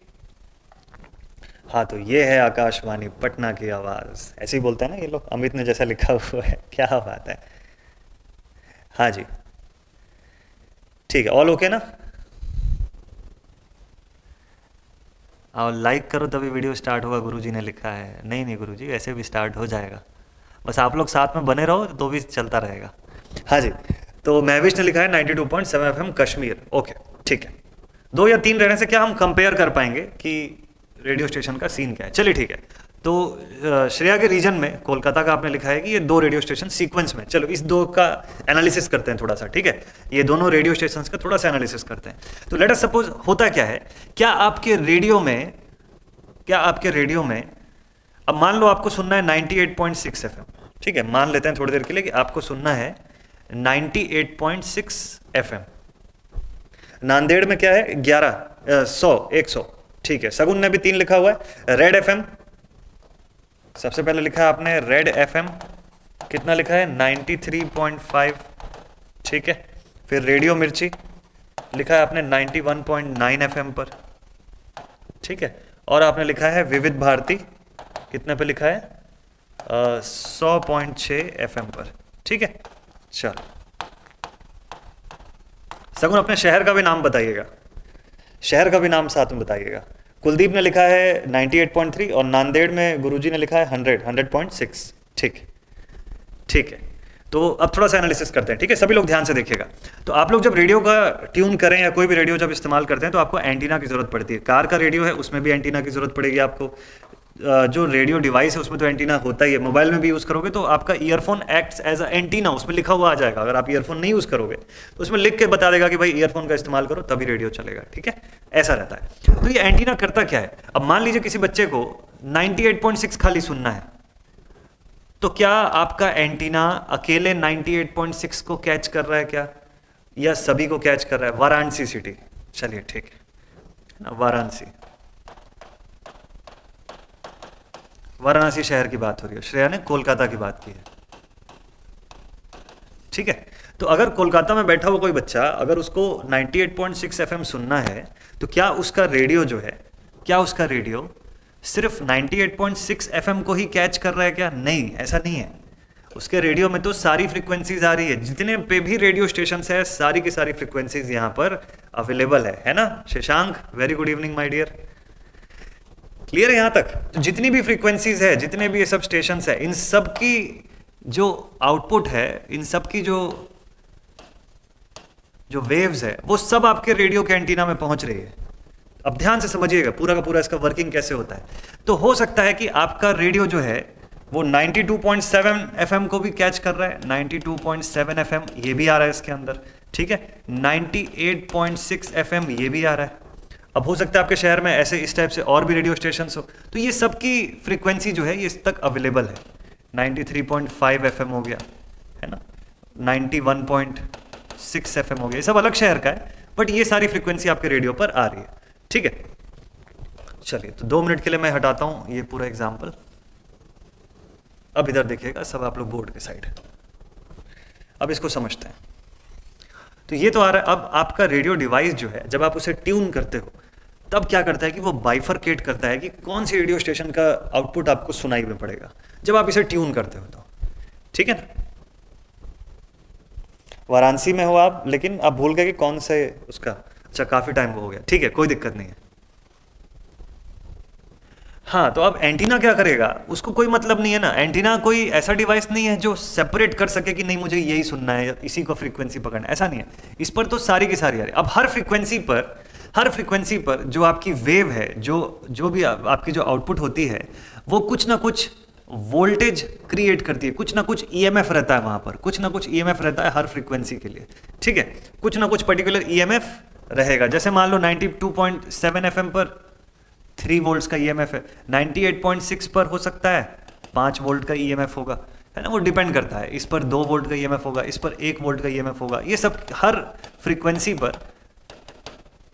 हाँ तो ये है आकाशवाणी पटना की आवाज़। ऐसे ही बोलते हैं ना ये लोग अमित ने जैसा लिखा हुआ है क्या बात है। हाँ जी। ठीक है ऑल ओके ना? और लाइक करो तभी वीडियो स्टार्ट होगा गुरुजी ने लिखा है। नहीं नहीं गुरुजी ऐसे भी स्टार्ट हो जाएगा। बस आप लोग साथ में बने रहो तो भी चलता रहेगा। हाँ जी तो महविश ने लिखा है 92.7 एफएम कश्मीर। ओके ठीक है। दो या तीन रहने से क्या हम कंपेयर कर पाएँगे कि रेडियो स्टेशन का सीन क्या है? चलिए ठीक है। तो श्रेया के रीजन में कोलकाता का आपने लिखा है कि ये दो रेडियो स्टेशन सीक्वेंस में, चलो इस दो का एनालिसिस करते हैं थोड़ा सा, ठीक है? ये दोनों रेडियो स्टेशन का थोड़ा सा एनालिसिस करते हैं। तो लेट अस सपोज़ होता क्या है, क्या आपके रेडियो में, क्या आपके रेडियो में, अब मान लो आपको सुनना है 98.6 एफएम, ठीक है? मान लेते हैं थोड़ी देर के लिए कि आपको सुनना है 98.6 एफएम। नांदेड़ में क्या है? 11 सौ, एक सौ। ठीक है सगुन ने भी तीन लिखा हुआ है। Red FM. सबसे पहले लिखा है आपने रेड एफएम। कितना लिखा है? 93.5 ठीक है, फिर रेडियो मिर्ची। लिखा है आपने 91.9 एफएम पर। ठीक है, और आपने लिखा है विविध भारती। कितने पे लिखा है? सौ पॉइंट छ एफ़ पर। ठीक है, चलो। सगुन अपने शहर का भी नाम बताइएगा। शहर का भी नाम साथ में बताइएगा। कुलदीप ने लिखा है 98.3 और नांदेड़ में गुरुजी ने लिखा है 100 100.6 ठीक ठीक है। तो अब थोड़ा सा एनालिसिस करते हैं। ठीक है, सभी लोग ध्यान से देखिएगा। तो आप लोग जब रेडियो का ट्यून करें या कोई भी रेडियो जब इस्तेमाल करते हैं तो आपको एंटीना की ज़रूरत पड़ती है। कार का रेडियो है, उसमें भी एंटीना की ज़रूरत पड़ेगी आपको। जो रेडियो डिवाइस है, उसमें तो एंटीना होता ही है। मोबाइल में भी यूज़ करोगे तो आपका earphone acts as a antenna उसमें लिखा हुआ आ जाएगा। अगर आप ईयरफोन नहीं यूज़ करोगे तो उसमें लिख के बता देगा कि भाई ईयरफोन का इस्तेमाल करो, तभी रेडियो चलेगा, ठीक है? ऐसा रहता है। तो ये एंटीना करता क्या है? अब मान लीजिए किसी बच्चे को 98.6 खाली सुनना है तो क्या आपका एंटीना अकेले 98.6 को कैच कर रहा है क्या? या सभी को कैच कर रहा है? वाराणसी सिटी चलिए, ठीक है ना? वाराणसी। वाराणसी शहर की बात हो रही है। श्रेया ने कोलकाता की बात की है। ठीक है? तो अगर कोलकाता में बैठा हुआ कोई बच्चा अगर उसको 98.6 एफएम सुनना है तो क्या उसका रेडियो जो है, क्या उसका रेडियो सिर्फ़ 98.6 एफएम को ही कैच कर रहा है क्या? नहीं, ऐसा नहीं है। उसके रेडियो में तो सारी फ्रीक्वेंसीज आ रही है। जितने पे भी रेडियो स्टेशन है, सारी की सारी फ्रीक्वेंसीज यहाँ पर अवेलेबल है। है ना? Shashank very good evening my dear clear है यहाँ तक? जितनी भी फ्रीक्वेंसीज है, जितने भी ये सब स्टेशन है, इन सब की जो आउटपुट है, इन सब की जो जो वेव्स है, वो सब आपके रेडियो के एंटीना में पहुँच रही है। अब ध्यान से समझिएगा, पूरा का पूरा इसका वर्किंग कैसे होता है। तो हो सकता है कि आपका रेडियो जो है, वो 92.7 एफएम को भी कैच कर रहा है। 92.7 एफएम ये भी आ रहा है इसके अंदर, ठीक है? 98.6 एफएम ये भी आ रहा है। अब हो सकता है आपके शहर में ऐसे इस टाइप से और भी रेडियो स्टेशन हो। तो ये सबकी फ्रीक्वेंसी जो है, ये इस तक अवेलेबल है। 93.5 एफएम हो गया, है ना? 91.6 एफएम हो गया। ये सब अलग शहर का है बट ये सारी फ्रीक्वेंसी आपके रेडियो पर आ रही है। ठीक है? चलिए तो दो मिनट के लिए मैं हटाता हूँ ये पूरा एग्ज़ाम्पल अब इधर देखिएगा, सब आप लोग बोर्ड के साइड अब इसको समझते हैं। तो ये तो आ रहा है, अब आपका रेडियो डिवाइस जो है, जब आप उसे ट्यून करते हो तब क्या करता है कि वो बाइफरकेट करता है कि कौन सी रेडियो स्टेशन का आउटपुट आपको सुनाई में पड़ेगा। जब आप इसे ट्यून करते हो तो। ठीक है ना? वाराणसी में हो आप, लेकिन आप भूल गए कि कौन से उसका। अच्छा काफ़ी टाइम हो गया। ठीक है, कोई दिक्कत नहीं है। हाँ तो अब एंटीना क्या करेगा? उसको कोई मतलब नहीं है ना। एंटीना कोई ऐसा डिवाइस नहीं है जो सेपरेट कर सके कि नहीं, मुझे यही सुनना है, इसी को फ्रीक्वेंसी पकड़ना ऐसा नहीं है। इस पर तो सारी की सारी आ रही अब हर फ्रीक्वेंसी पर हर फ्रिक्वेंसी पर जो आपकी वेव है, जो जो भी आपकी जो आउटपुट होती है, वो कुछ ना कुछ वोल्टेज क्रिएट करती है। कुछ ना कुछ ईएमएफ रहता है वहाँ पर। कुछ ना कुछ ईएमएफ रहता है हर फ्रिक्वेंसी के लिए। ठीक है? कुछ ना कुछ पर्टिकुलर ईएमएफ रहेगा। जैसे मान लो 92.7 एफएम पर थ्री वोल्ट का ईएमएफ है। 98.6 पर हो सकता है पाँच वोल्ट का ईएमएफ होगा। है ना? वो डिपेंड करता है। इस पर दो वोल्ट का ईएमएफ होगा, इस पर एक वोल्ट का ईएमएफ होगा। ये सब हर फ्रीक्वेंसी पर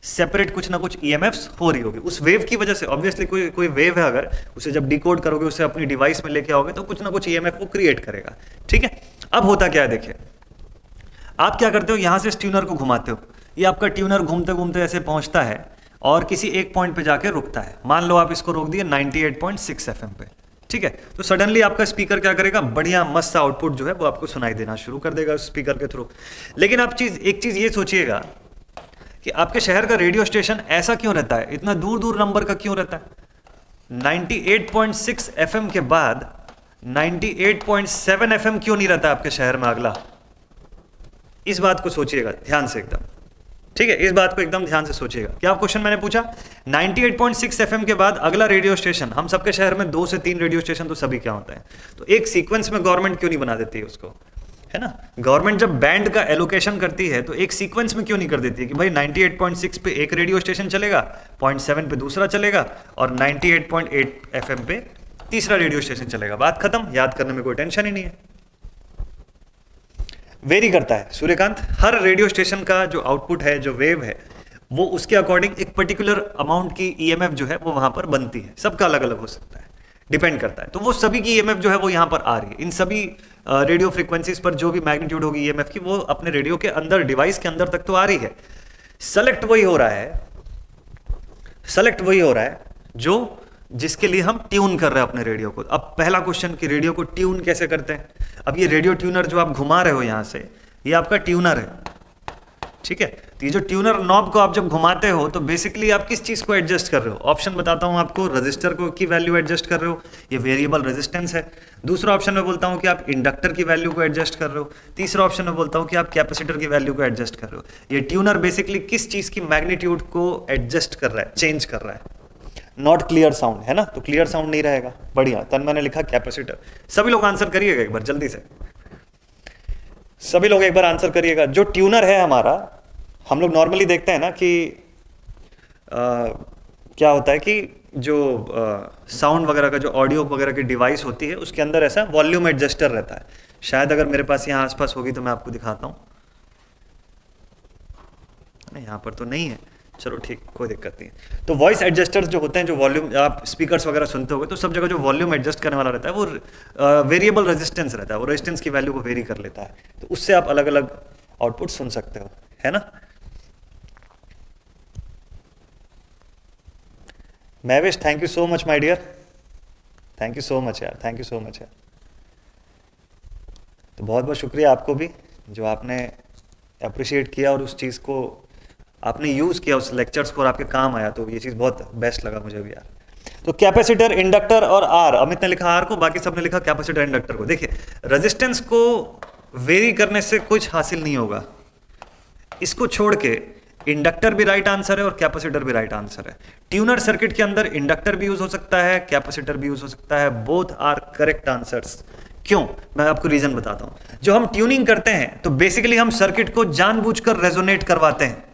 सेपरेट कुछ ना कुछ ई हो रही होगी। उस वेव की वजह से ऑब्वियसली कोई कोई वेव है अगर, उसे जब डिकोड करोगे, उसे अपनी डिवाइस में लेके आओगे तो कुछ ना कुछ ई वो क्रिएट करेगा। ठीक है? अब होता क्या है, देखिए। आप क्या करते हो? यहाँ से ट्यूनर को घुमाते हो। ये आपका ट्यूनर घूमते घूमते ऐसे पहुँचता है और किसी एक पॉइंट पे जाके रुकता है। मान लो आप इसको रोक दिए 98.6 एफएम पे। ठीक है? तो सडनली आपका स्पीकर क्या करेगा? बढ़िया मस्त आउटपुट जो है वो आपको सुनाई देना शुरू कर देगा स्पीकर के थ्रू लेकिन आप चीज़, एक चीज़ ये सोचिएगा कि आपके शहर का रेडियो स्टेशन ऐसा क्यों रहता है? इतना दूर दूर नंबर का क्यों रहता है? 98.6 एफएम के बाद 98.7 एफएम क्यों नहीं रहता आपके शहर में अगला? इस बात को सोचिएगा, ध्यान से एकदम। ठीक है, इस बात को एकदम ध्यान से सोचिएगा। क्या क्वेश्चन मैंने पूछा? 98.6 एफएम के बाद अगला रेडियो स्टेशन हम सबके शहर में दो से तीन रेडियो स्टेशन तो सभी क्या होता है? तो एक सीक्वेंस में गवर्नमेंट क्यों नहीं बना देती है उसको? है ना? गवर्नमेंट जब बैंड का एलोकेशन करती है तो एक सीक्वेंस में क्यों नहीं कर देती है कि भाई 98.6 पे एक रेडियो स्टेशन चलेगा 0.7 पे दूसरा चलेगा और 98.8 एफएम पे तीसरा रेडियो स्टेशन चलेगा। बात खत्म, याद करने में कोई टेंशन ही नहीं है। वेरी करता है। सूर्यकांत, हर रेडियो स्टेशन का जो आउटपुट है, जो वेव है, वो उसके अकॉर्डिंग एक पर्टिकुलर अमाउंट की ईएमएफ e जो है, वो वहाँ पर बनती है। सबका अलग अलग हो सकता है। डिपेंड करता है। तो वो सभी की ईएमएफ e जो है, वो यहाँ पर आ रही है। इन सभी रेडियो फ्रीक्वेंसीज पर जो भी मैग्नीट्यूड होगी ईएमएफ की, वो अपने रेडियो के अंदर डिवाइस के अंदर तक तो आ रही है। सेलेक्ट वही हो रहा है। सेलेक्ट वही हो रहा है जो जिसके लिए हम ट्यून कर रहे हैं अपने रेडियो को। अब पहला क्वेश्चन कि रेडियो को ट्यून कैसे करते हैं? अब ये रेडियो ट्यूनर जो आप घुमा रहे हो यहाँ से, ये आपका ट्यूनर है। ठीक है? तो ये जो ट्यूनर नॉब को आप जब घुमाते हो तो बेसिकली आप किस चीज़ को एडजस्ट कर रहे हो? ऑप्शन बताता हूँ आपको रजिस्टर को की वैल्यू एडजस्ट कर रहे हो? ये वेरिएबल रेजिस्टेंस है। दूसरा ऑप्शन में बोलता हूँ कि आप इंडक्टर की वैल्यू को एडजस्ट कर रहे हो। तीसरा ऑप्शन में बोलता हूँ कि आप कैपेसिटर की वैल्यू को एडजस्ट कर रहे हो। ये ट्यूनर बेसिकली किस चीज़ की मैग्नीट्यूड को एडजस्ट कर रहा है चेंज कर रहा है? नॉट क्लियर साउंड है ना? तो क्लियर साउंड नहीं रहेगा। बढ़िया, तन मैंने लिखा कैपेसिटर सभी लोग आंसर करिएगा एक बार, जल्दी से। सभी लोग एक बार आंसर करिएगा। जो ट्यूनर है हमारा हम लोग नॉर्मली देखते हैं ना कि आ, क्या होता है कि जो साउंड वगैरह का जो ऑडियो वगैरह की डिवाइस होती है उसके अंदर ऐसा वॉल्यूम एडजस्टर रहता है। शायद अगर मेरे पास यहाँ आसपास होगी तो मैं आपको दिखाता हूँ। यहाँ पर तो नहीं है। चलो ठीक, कोई दिक्कत नहीं तो वॉइस एडजस्टर्स जो होते हैं, जो वॉल्यूम आप स्पीकर्स वगैरह सुनते हो तो सब जगह जो वॉल्यूम एडजस्ट करने वाला रहता है, वो वेरिएबल रेजिस्टेंस रहता है। वो रेजिस्टेंस की वैल्यू को वेरी कर लेता है। तो उससे आप अलग अलग आउटपुट सुन सकते हो, है ना? Mavish thank you so much my dear thank you so much यार थैंक यू सो मच यार तो बहुत बहुत शुक्रिया आपको भी, जो आपने अप्रिशिएट किया और उस चीज़ को आपने यूज़ किया उस लेक्चर्स को और आपके काम आया तो ये चीज़ बहुत बेस्ट लगा मुझे भी यार। तो कैपेसिटर इंडक्टर और आर अमित ने लिखा आर को, बाकी सबने लिखा कैपेसिटर इंडक्टर को। देखिए रेजिस्टेंस को वेरी करने से कुछ हासिल नहीं होगा। इसको छोड़ के इंडक्टर भी राइट आंसर है और कैपेसिटर भी राइट आंसर है। ट्यूनर सर्किट के अंदर इंडक्टर भी यूज़ हो सकता है कैपेसिटर भी यूज़ हो सकता है। बोथ आर करेक्ट आंसर्स क्यों? मैं आपको रीजन बताता हूँ। जो हम ट्यूनिंग करते हैं तो बेसिकली हम सर्किट को जानबूझकर रेजोनेट करवाते हैं।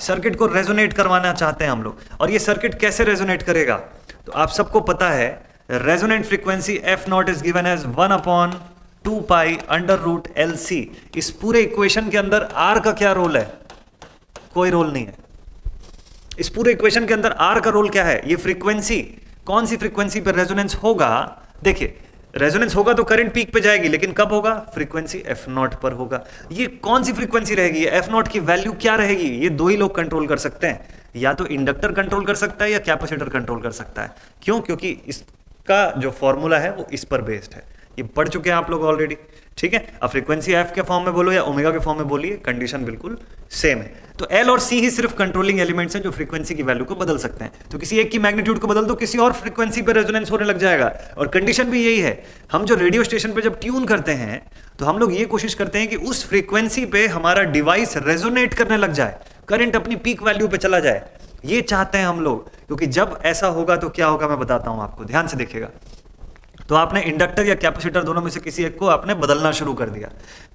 सर्किट को रेजोनेट करवाना चाहते हैं हम लोग। और ये सर्किट कैसे रेजोनेट करेगा? तो आप सबको पता है, resonant frequency F naught is given as one upon two pi under root L C इस पूरे इक्वेशन के अंदर आर का क्या रोल है? कोई रोल नहीं है। इस पूरे इक्वेशन के अंदर आर का रोल क्या है? ये फ्रीक्वेंसी कौन सी फ्रीक्वेंसी पर रेजोनेंस होगा? देखिए रेजोनेंस होगा तो करंट पीक पे जाएगी, लेकिन कब होगा? फ्रीक्वेंसी एफ़ नॉट पर होगा। ये कौन सी फ्रीक्वेंसी रहेगी? एफ़ नॉट की वैल्यू क्या रहेगी? ये दो ही लोग कंट्रोल कर सकते हैं। या तो इंडक्टर कंट्रोल कर सकता है या कैपेसिटर कंट्रोल कर सकता है। क्यों? क्योंकि इसका जो फॉर्मूला है, वो इस पर बेस्ड है। ये पढ़ चुके हैं आप लोग ऑलरेडी ठीक है? अब फ्रीक्वेंसी एफ़ के फॉर्म में बोलो या ओमेगा के फॉर्म में बोलिए कंडीशन बिल्कुल सेम है। तो एल और सी ही सिर्फ़ कंट्रोलिंग एलिमेंट्स हैं जो फ्रीक्वेंसी की वैल्यू को बदल सकते हैं। तो किसी एक की मैग्नीट्यूड को बदल दो, किसी और फ्रीक्वेंसी पर रेजोनेंस होने लग जाएगा। और कंडीशन भी यही है। हम जो रेडियो स्टेशन पर जब ट्यून करते हैं तो हम लोग ये कोशिश करते हैं कि उस फ्रीक्वेंसी पे हमारा डिवाइस रेजोनेट करने लग जाए। करंट अपनी पीक वैल्यू पे चला जाए। ये चाहते हैं हम लोग, क्योंकि जब ऐसा होगा तो क्या होगा मैं बताता हूँ आपको। ध्यान से देखिएगा। तो आपने इंडक्टर या कैपेसिटर दोनों में से किसी एक को आपने बदलना शुरू कर दिया।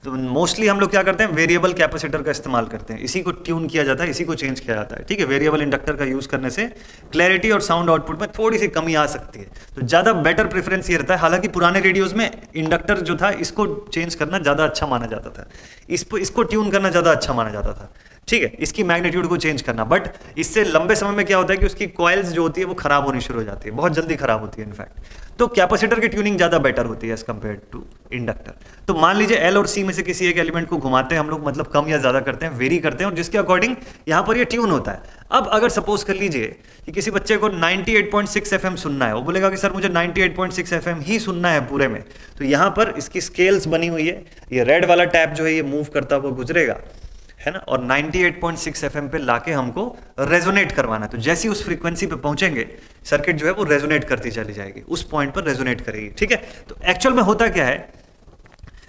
तो मोस्टली हम लोग क्या करते हैं वेरिएबल कैपेसिटर का इस्तेमाल करते हैं। इसी को ट्यून किया जाता है, इसी को चेंज किया जाता है। ठीक है वेरिएबल इंडक्टर का यूज़ करने से क्लैरिटी और साउंड आउटपुट में थोड़ी सी कमी आ सकती है। तो ज़्यादा बेटर प्रेफरेंस ये रहता है। हालाँकि पुराने रेडियोज़ में इंडक्टर जो था, इसको चेंज करना ज़्यादा अच्छा माना जाता था। इसको ट्यून करना ज़्यादा अच्छा माना जाता था। ठीक है, इसकी मैग्नीट्यूड को चेंज करना। बट इससे लंबे समय में क्या होता है कि उसकी कॉइल्स जो होती है वो खराब होनी शुरू हो जाती है, बहुत जल्दी खराब होती है इनफैक्ट तो कैपेसिटर की ट्यूनिंग ज़्यादा बेटर होती है एज कंपेयर टू इंडक्टर तो मान लीजिए एल और सी में से किसी एक एलिमेंट को घुमाते हैं, हम लोग मतलब कम या ज़्यादा करते हैं वेरी करते हैं, और जिसके अकॉर्डिंग यहाँ पर ये ट्यून होता है। अब अगर सपोज़ कर लीजिए कि किसी बच्चे को 98.6 एफएम सुनना है, वो बोलेगा कि सर मुझे 98.6 एफएम ही सुनना है पूरे में। तो यहाँ पर इसकी स्केल्स बनी हुई है, ये रेड वाला टैप जो है, ये मूव करता हुआ गुजरेगा। है ना? और 98.6 एफएम पे लाके हमको रेजोनेट करवाना है। तो जैसे उस फ्रीक्वेंसी पे पहुँचेंगे सर्किट जो है वो रेजोनेट करती चली जाएगी। उस पॉइंट पर रेजोनेट करेगी, ठीक है? तो एक्चुअल में होता क्या है?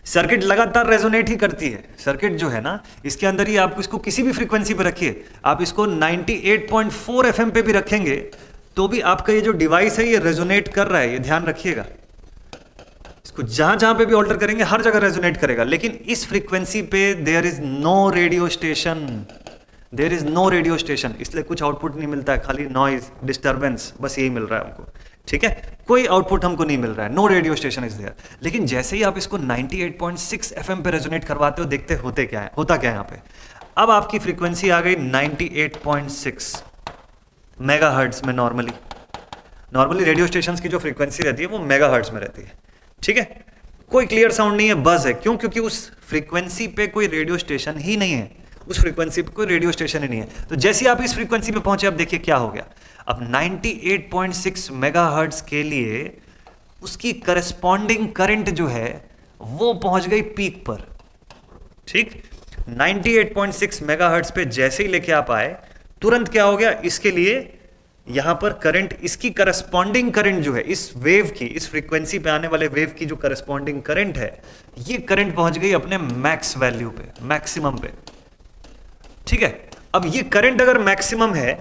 सर्किट लगातार रेजोनेट ही करती है। सर्किट जो है ना, इसके अंदर ही आप इसको किसी भी फ्रीक्वेंसी पर रखिए, आप इसको 98.4 एफएम पे भी रखेंगे तो भी आपका ये जो डिवाइस है, ये रेजोनेट कर रहा है, ये ध्यान रखिएगा। इसको जहाँ जहाँ पे भी ऑल्टर करेंगे, हर जगह रेजोनेट करेगा। लेकिन इस फ्रीक्वेंसी पे there is no radio station there is no radio station इसलिए कुछ आउटपुट नहीं मिलता है, खाली नॉइज़ डिस्टर्बेंस बस यही मिल रहा है हमको। ठीक है? कोई आउटपुट हमको नहीं मिल रहा है। No radio station is there लेकिन जैसे ही आप इसको 98.6 एफएम पे रेजोनेट करवाते हो, देखते होते क्या है? होता क्या है यहाँ पे? अब आपकी फ्रीक्वेंसी आ गई 98.6 मेगाहर्ट्ज में नॉर्मली नॉर्मली रेडियो स्टेशन की जो फ्रीक्वेंसी रहती है, वो मेगाहर्ट्ज में रहती है। ठीक है? कोई क्लियर साउंड नहीं है बज है। क्यों? क्योंकि उस फ्रीक्वेंसी पे कोई रेडियो स्टेशन ही नहीं है। उस फ्रीक्वेंसी पे कोई रेडियो स्टेशन ही नहीं है। तो जैसे आप इस फ्रीक्वेंसी पे पहुँचे, अब देखिए क्या हो गया। अब 98.6 मेगाहर्ट्ज के लिए उसकी करस्पॉन्डिंग करंट जो है, वो पहुँच गई पीक पर। ठीक? 98.6 मेगाहर्ट्ज पे जैसे ही लेके आप आए, तुरंत क्या हो गया? इसके लिए यहाँ पर करंट इसकी करस्पॉन्डिंग करंट जो है, इस वेव की, इस फ्रीक्वेंसी पे आने वाले वेव की जो करस्पॉन्डिंग करंट है, ये करंट पहुँच गई अपने मैक्स वैल्यू पे मैक्सिमम पे। ठीक है? अब ये करंट अगर मैक्सिमम है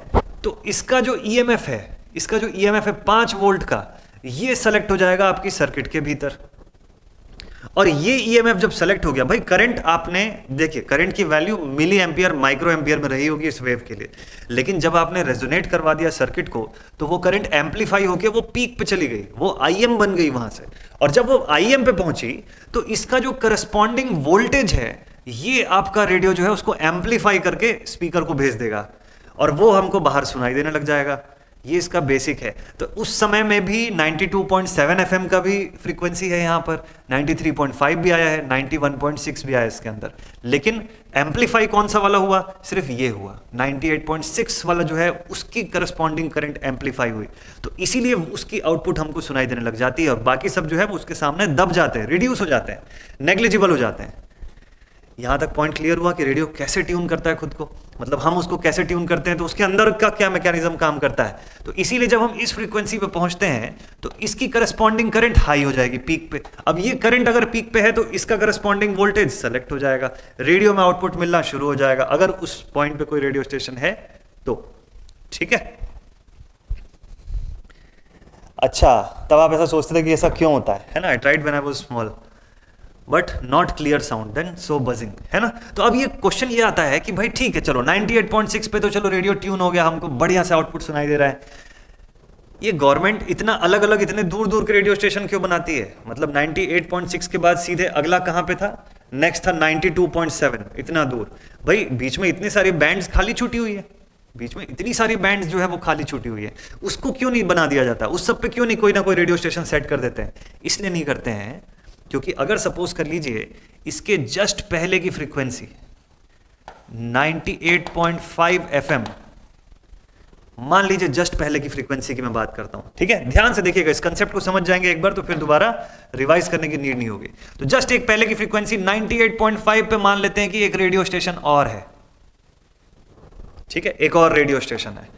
तो इसका जो ईएमएफ है, इसका जो ईएमएफ है पाँच वोल्ट का, ये सेलेक्ट हो जाएगा आपकी सर्किट के भीतर। और ये ईएमएफ जब सेलेक्ट हो गया, भाई करंट आपने, देखिए करंट की वैल्यू मिली एम्पियर माइक्रो एम्पियर में रही होगी इस वेव के लिए। लेकिन जब आपने रेजोनेट करवा दिया सर्किट को तो वो करंट एम्पलीफाई होकर वो पीक पे चली गई, वो आईएम बन गई वहाँ से। और जब वो आईएम पे पहुँची तो इसका जो करस्पॉन्डिंग वोल्टेज है, ये आपका रेडियो जो है उसको एम्पलीफाई करके स्पीकर को भेज देगा। और वो हमको बाहर सुनाई देने लग जाएगा। ये इसका बेसिक है। तो उस समय में भी 92.7 एफएम का भी फ्रीक्वेंसी है यहाँ पर। 93.5 भी आया है 91.6 भी आया इसके अंदर। लेकिन एम्पलीफाई कौन सा वाला हुआ? सिर्फ़ ये हुआ। 98.6 वाला जो है, उसकी करस्पॉन्डिंग करंट एम्पलीफाई हुई। तो इसीलिए उसकी आउटपुट हमको सुनाई देने लग जाती है और बाकी सब जो है उसके सामने दब जाते हैं रिड्यूस हो जाते हैं नेग्लिजिबल हो जाते हैं। यहाँ तक पॉइंट क्लियर हुआ कि रेडियो कैसे ट्यून करता है खुद को? मतलब हम उसको कैसे ट्यून करते हैं तो उसके अंदर का क्या मैकेनिज्म काम करता है? तो इसीलिए जब हम इस फ्रीक्वेंसी पे पहुँचते हैं तो इसकी करस्पॉन्डिंग करंट हाई हो जाएगी पीक पे। अब ये करंट अगर पीक पे है तो इसका करस्पॉन्डिंग वोल्टेज सेलेक्ट हो जाएगा। रेडियो में आउटपुट मिलना शुरू हो जाएगा। अगर उस पॉइंट पे कोई रेडियो स्टेशन है तो। ठीक है? अच्छा तब आप ऐसा सोचते थे कि ऐसा क्यों होता है? है ना? I tried when I was small but not clear sound then so buzzing है ना? तो अब ये क्वेश्चन ये आता है कि भाई ठीक है, चलो 98.6 पे तो चलो रेडियो ट्यून हो गया, हमको बढ़िया से आउटपुट सुनाई दे रहा है। ये गवर्नमेंट इतना अलग अलग इतने दूर दूर के रेडियो स्टेशन क्यों बनाती है? मतलब 98.6 के बाद सीधे अगला कहाँ पे था? नेक्स्ट था 92.7 इतना दूर। भाई, बीच में इतनी सारी बैंड्स खाली छूटी हुई है। बीच में इतनी सारी बैंड्स जो है वो खाली छूटी हुई है। उसको क्यों नहीं बना दिया जाता? उस सब पे क्यों नहीं कोई ना कोई रेडियो स्टेशन सेट कर देते हैं? इसलिए नहीं करते हैं क्योंकि अगर सपोज़ कर लीजिए, इसके जस्ट पहले की फ्रीक्वेंसी 98.5 एफएम, मान लीजिए जस्ट पहले की फ्रीक्वेंसी की मैं बात करता हूँ, ठीक है? ध्यान से देखिएगा, इस कंसेप्ट को समझ जाएँगे एक बार तो फिर दोबारा रिवाइज करने की नीड नहीं होगी। तो जस्ट एक पहले की फ्रीक्वेंसी 98.5 पे मान लेते हैं कि एक रेडियो स्टेशन और है। ठीक है? एक और रेडियो स्टेशन है।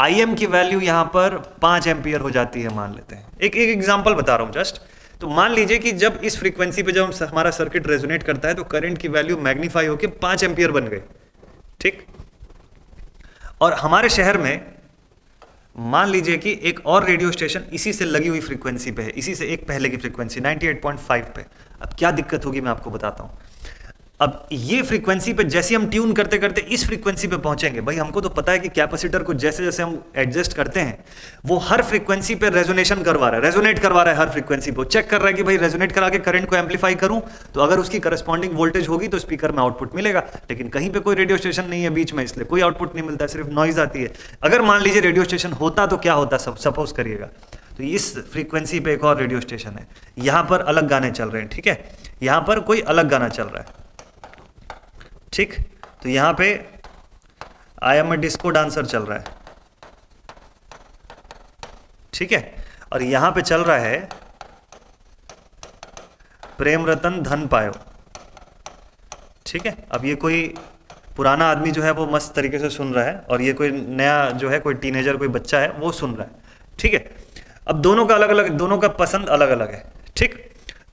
आईएम की वैल्यू यहाँ पर पाँच एम्पियर हो जाती है, मान लेते हैं। एक एक एग्जांपल बता रहा हूँ, जस्ट। तो मान लीजिए कि जब इस फ्रीक्वेंसी पे जब हम हमारा सर्किट रेजोनेट करता है तो करंट की वैल्यू मैग्नीफाई होकर पाँच एम्पियर बन गए ठीक? और हमारे शहर में, मान लीजिए कि एक और रेडियो स्टेशन इसी से लगी हुई फ्रीक्वेंसी पे है, इसी से एक पहले की फ्रीक्वेंसी 98.5 पे। अब क्या दिक्कत होगी मैं आपको बताता हूँ। अब ये फ्रीक्वेंसी पे जैसे हम ट्यून करते करते इस फ्रीक्वेंसी पे पहुँचेंगे, भाई हमको तो पता है कि कैपेसिटर को जैसे जैसे हम एडजस्ट करते हैं, वो हर फ्रीक्वेंसी पे रेजोनेशन करवा रहा है रेजोनेट करवा रहा है हर फ्रीक्वेंसी पे। चेक कर रहा है कि भाई रेजोनेट करा के करंट को एम्पलीफाई करूँ तो अगर उसकी करस्पॉन्डिंग वोल्टेज होगी तो स्पीकर में आउटपुट मिलेगा। लेकिन कहीं पर कोई रेडियो स्टेशन नहीं है बीच में, इसलिए कोई आउटपुट नहीं मिलता, सिर्फ़ नॉइज़ आती है। अगर मान लीजिए रेडियो स्टेशन होता तो क्या होता सपोज़ करिएगा। तो इस फ्रीक्वेंसी पे एक और रेडियो स्टेशन है। यहाँ पर अलग गाने चल रहे हैं, ठीक है? यहाँ पर कोई अलग गाना चल रहा है। ठीक? तो यहाँ पे I am a disco dancer चल रहा है। ठीक है? और यहाँ पे चल रहा है प्रेम रतन धन पायो। ठीक है? अब ये कोई पुराना आदमी जो है वो मस्त तरीके से सुन रहा है और ये कोई नया जो है, कोई टीनेजर कोई बच्चा है, वो सुन रहा है। ठीक है? अब दोनों का अलग अलग दोनों का पसंद अलग अलग है। ठीक?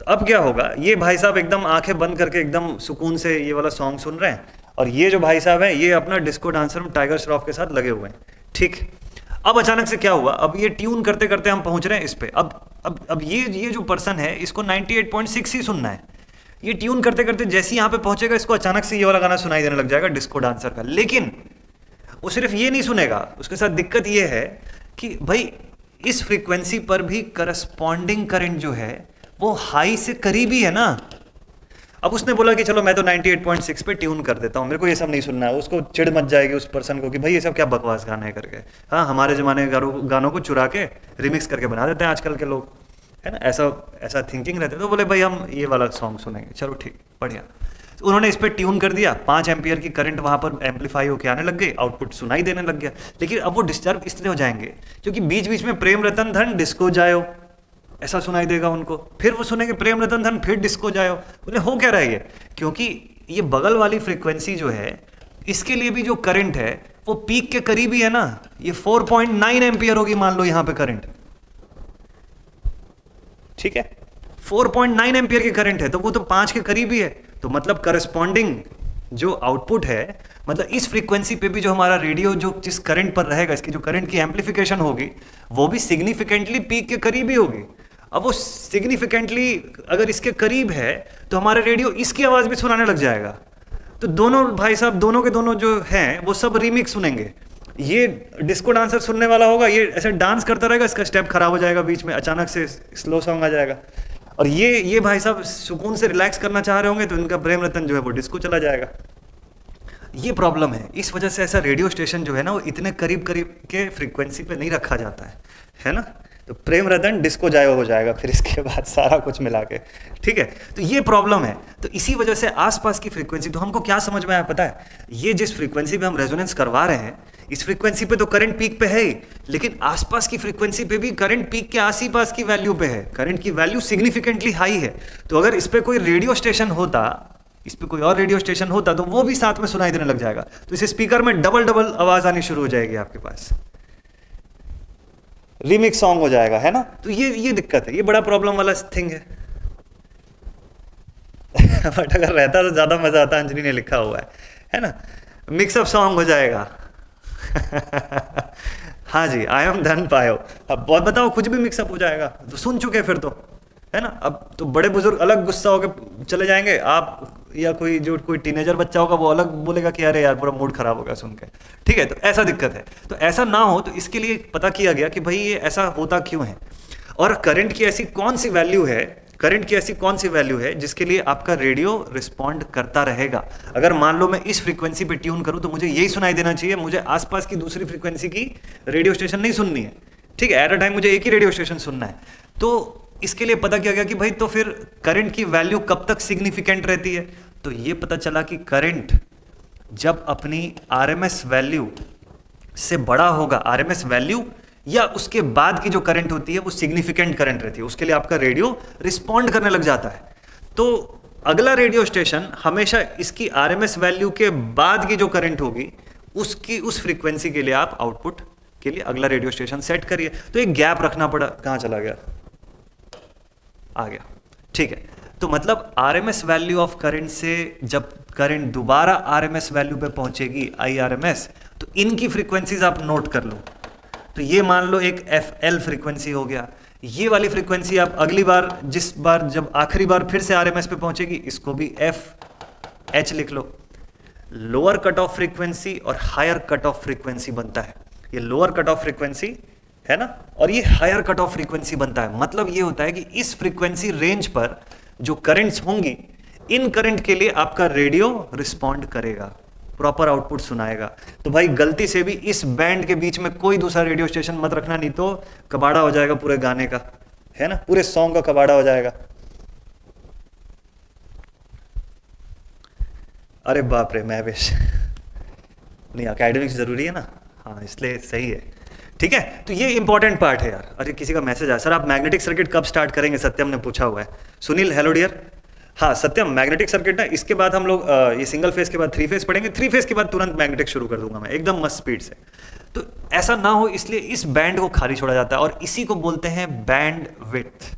अब क्या होगा? ये भाई साहब एकदम आँखें बंद करके एकदम सुकून से ये वाला सॉन्ग सुन रहे हैं। और ये जो भाई साहब हैं, ये अपना डिस्को डांसर में टाइगर श्रॉफ के साथ लगे हुए हैं। ठीक। अब अचानक से क्या हुआ? अब ये ट्यून करते करते हम पहुँच रहे हैं इस पर अब अब अब ये ये जो पर्सन है, इसको 98.6 ही सुनना है। ये ट्यून करते करते जैसे ही यहाँ पे पहुंचेगा, इसको अचानक से ये वाला गाना सुनाई देने लग जाएगा डिस्को डांसर का। लेकिन, वो सिर्फ़ ये नहीं सुनेगा। उसके साथ दिक्कत ये है कि भाई, इस फ्रीक्वेंसी पर भी करस्पॉन्डिंग करंट जो है वो हाई से करीबी है ना। अब उसने बोला कि चलो मैं तो 98.6 पे ट्यून कर देता हूँ, मेरे को ये सब नहीं सुनना है। उसको चिड़ मच जाएगी उस पर्सन को कि भाई ये सब क्या बकवास गाना है करके। हाँ हमारे ज़माने के गानों को चुरा के रिमिक्स करके बना देते हैं आजकल के लोग, है ना? ऐसा ऐसा थिंकिंग रहते हैं। तो बोले, भाई हम ये वाला सॉन्ग सुनेंगे। चलो ठीक, बढ़िया। तो उन्होंने इस पर ट्यून कर दिया। पाँच एम्पियर की करंट वहाँ पर एम्पलीफाई होकर आने लग गई आउटपुट सुनाई देने लग गया। लेकिन अब वो डिस्टर्ब इसलिए हो जाएँगे, क्योंकि बीच बीच में प्रेम रतन धन डिस्को जायो। ऐसा सुनाई देगा उनको। फिर वो सुनेंगे, प्रेम रतन धन फिर डिस्को जाओ बोले, हो क्या रहा है क्योंकि ये बगल वाली फ्रिक्वेंसी जो है, इसके लिए भी जो करंट है, वो पीक के करीब ही है ना। ये 4.9 पॉइंट होगी, मान लो यहाँ पे करंट ठीक है? 4.9 एम्पियर की करंट है तो वो तो पाँच के करीब ही है। तो मतलब करस्पॉन्डिंग जो आउटपुट है मतलब इस फ्रीक्वेंसी पे भी जो हमारा रेडियो जो जिस करंट पर रहेगा, इसकी जो करंट की एम्पलीफिकेशन होगी, वो भी सिग्निफिकेंटली पीक के करीब ही होगी। अब वो सिग्निफिकेंटली अगर इसके करीब है तो हमारा रेडियो इसकी आवाज़ भी सुनाने लग जाएगा। तो दोनों भाई साहब, दोनों के दोनों जो हैं, वो सब रीमिक्स सुनेंगे। ये डिस्को डांसर सुनने वाला होगा, ये ऐसे डांस करता रहेगा, इसका स्टेप खराब हो जाएगा बीच में, अचानक से स्लो सॉन्ग आ जाएगा। और ये ये भाई साहब सुकून से रिलैक्स करना चाह रहे होंगे तो इनका प्रेम रतन जो है, वो डिस्को चला जाएगा। ये प्रॉब्लम है। इस वजह से ऐसा रेडियो स्टेशन जो है ना, वो इतने करीब करीब के फ्रिक्वेंसी पे नहीं रखा जाता है। है ना? तो प्रेम रतन डिस्को जायो हो जाएगा फिर इसके बाद सारा कुछ मिला के। ठीक है? तो ये प्रॉब्लम है। तो इसी वजह से आसपास की फ्रीक्वेंसी तो हमको क्या समझ में आया पता है? ये जिस फ्रीक्वेंसी पे हम रेजोनेंस करवा रहे हैं, इस फ्रीक्वेंसी पे तो करंट पीक पे है ही, लेकिन आसपास की फ्रीक्वेंसी पे भी करंट पीक के आस पास की वैल्यू पे है। करंट की वैल्यू सिग्निफिकेंटली हाई है। तो अगर इस पर कोई रेडियो स्टेशन होता, इस पर कोई और रेडियो स्टेशन होता तो वो भी साथ में सुनाई देने लग जाएगा। तो इस स्पीकर में डबल डबल आवाज़ आनी शुरू हो जाएगी आपके पास। रिमिक्स सॉन्ग हो जाएगा, है ना? तो ये ये दिक्कत है, ये बड़ा प्रॉब्लम वाला थिंग है। बट अगर रहता तो ज़्यादा मज़ा आता, अंजलि ने लिखा हुआ है है ना? मिक्सअप सॉन्ग हो जाएगा। हाँ जी आई एम धन पायो अब बहुत बताओ कुछ भी मिक्सअप हो जाएगा तो सुन चुके फिर तो है ना? अब तो बड़े बुज़ुर्ग अलग गुस्सा होकर चले जाएँगे, आप या कोई जो कोई टीनेजर बच्चा होगा, वो अलग बोलेगा कि अरे यार, पूरा मूड खराब हो गया सुन के। ठीक है तो ऐसा दिक्कत है। तो ऐसा ना हो तो इसके लिए पता किया गया कि भाई, ये ऐसा होता क्यों है? और करंट की ऐसी कौन सी वैल्यू है करंट की ऐसी कौन सी वैल्यू है, जिसके लिए आपका रेडियो रिस्पॉन्ड करता रहेगा? अगर मान लो मैं इस फ्रीक्वेंसी पे ट्यून करूँ तो मुझे यही सुनाई देना चाहिए। मुझे आसपास की दूसरी फ्रीक्वेंसी की रेडियो स्टेशन नहीं सुननी है। ठीक है एट अ टाइम मुझे एक ही रेडियो स्टेशन सुनना है। तो इसके लिए पता किया गया कि भाई तो फिर करंट की वैल्यू कब तक सिग्निफिकेंट रहती है? तो ये पता चला कि करंट जब अपनी आरएमएस वैल्यू से बड़ा होगा, आरएमएस वैल्यू या उसके बाद की जो करंट होती है, वो सिग्निफिकेंट करंट रहती है। उसके लिए आपका रेडियो रिस्पॉन्ड करने लग जाता है। तो अगला रेडियो स्टेशन हमेशा इसकी आरएमएस वैल्यू के बाद की जो करंट होगी, उसकी, उस फ्रीक्वेंसी के लिए आप आउटपुट के लिए अगला रेडियो स्टेशन सेट करिए। तो एक गैप रखना पड़ा। कहाँ चला गया? आ गया। ठीक है। तो मतलब आरएमएस वैल्यू ऑफ़ करंट से जब करंट दोबारा आर एम एस वैल्यू पे पहुंचेगी आई आर एम एस तो इनकी फ्रीक्वेंसीज आप नोट कर लो। तो ये मान लो एक एफ़ एल फ्रीक्वेंसी हो गया। ये वाली फ्रीक्वेंसी आप अगली बार, जिस बार जब आखिरी बार फिर से आर एम एस पे पहुंचेगी, इसको भी एफ़ एच लिख लो। लोअर कट ऑफ़ फ्रीक्वेंसी और हायर कट ऑफ़ फ्रीक्वेंसी बनता है। ये लोअर कट ऑफ़ फ्रीक्वेंसी है ना? और ये हायर कट ऑफ़ फ्रीक्वेंसी बनता है। मतलब ये होता है कि इस फ्रीक्वेंसी रेंज पर जो करंट्स होंगी, इन करंट के लिए आपका रेडियो रिस्पॉन्ड करेगा प्रॉपर आउटपुट सुनाएगा। तो भाई गलती से भी इस बैंड के बीच में कोई दूसरा रेडियो स्टेशन मत रखना, नहीं तो कबाड़ा हो जाएगा पूरे गाने का, है ना? पूरे सॉन्ग का कबाड़ा हो जाएगा। अरे बाप रे, मैं नहीं अकेडमिक्स ज़रूरी है ना? हाँ इसलिए सही है। ठीक है? तो ये इंपॉर्टेंट पार्ट है यार। अरे, किसी का मैसेज आया। सर, आप मैग्नेटिक सर्किट कब स्टार्ट करेंगे? सत्यम ने पूछा हुआ है। सुनील हेलो डियर हाँ सत्यम मैग्नेटिक सर्किट ना, इसके बाद हम लोग ये सिंगल फ़ेज़ के बाद थ्री फ़ेज़ पढ़ेंगे। थ्री फ़ेज़ के बाद तुरंत मैग्नेटिक शुरू कर दूँगा मैं, एकदम मस्त स्पीड से। तो ऐसा ना हो, इसलिए इस बैंड को खाली छोड़ा जाता है और इसी को बोलते हैं बैंड विथ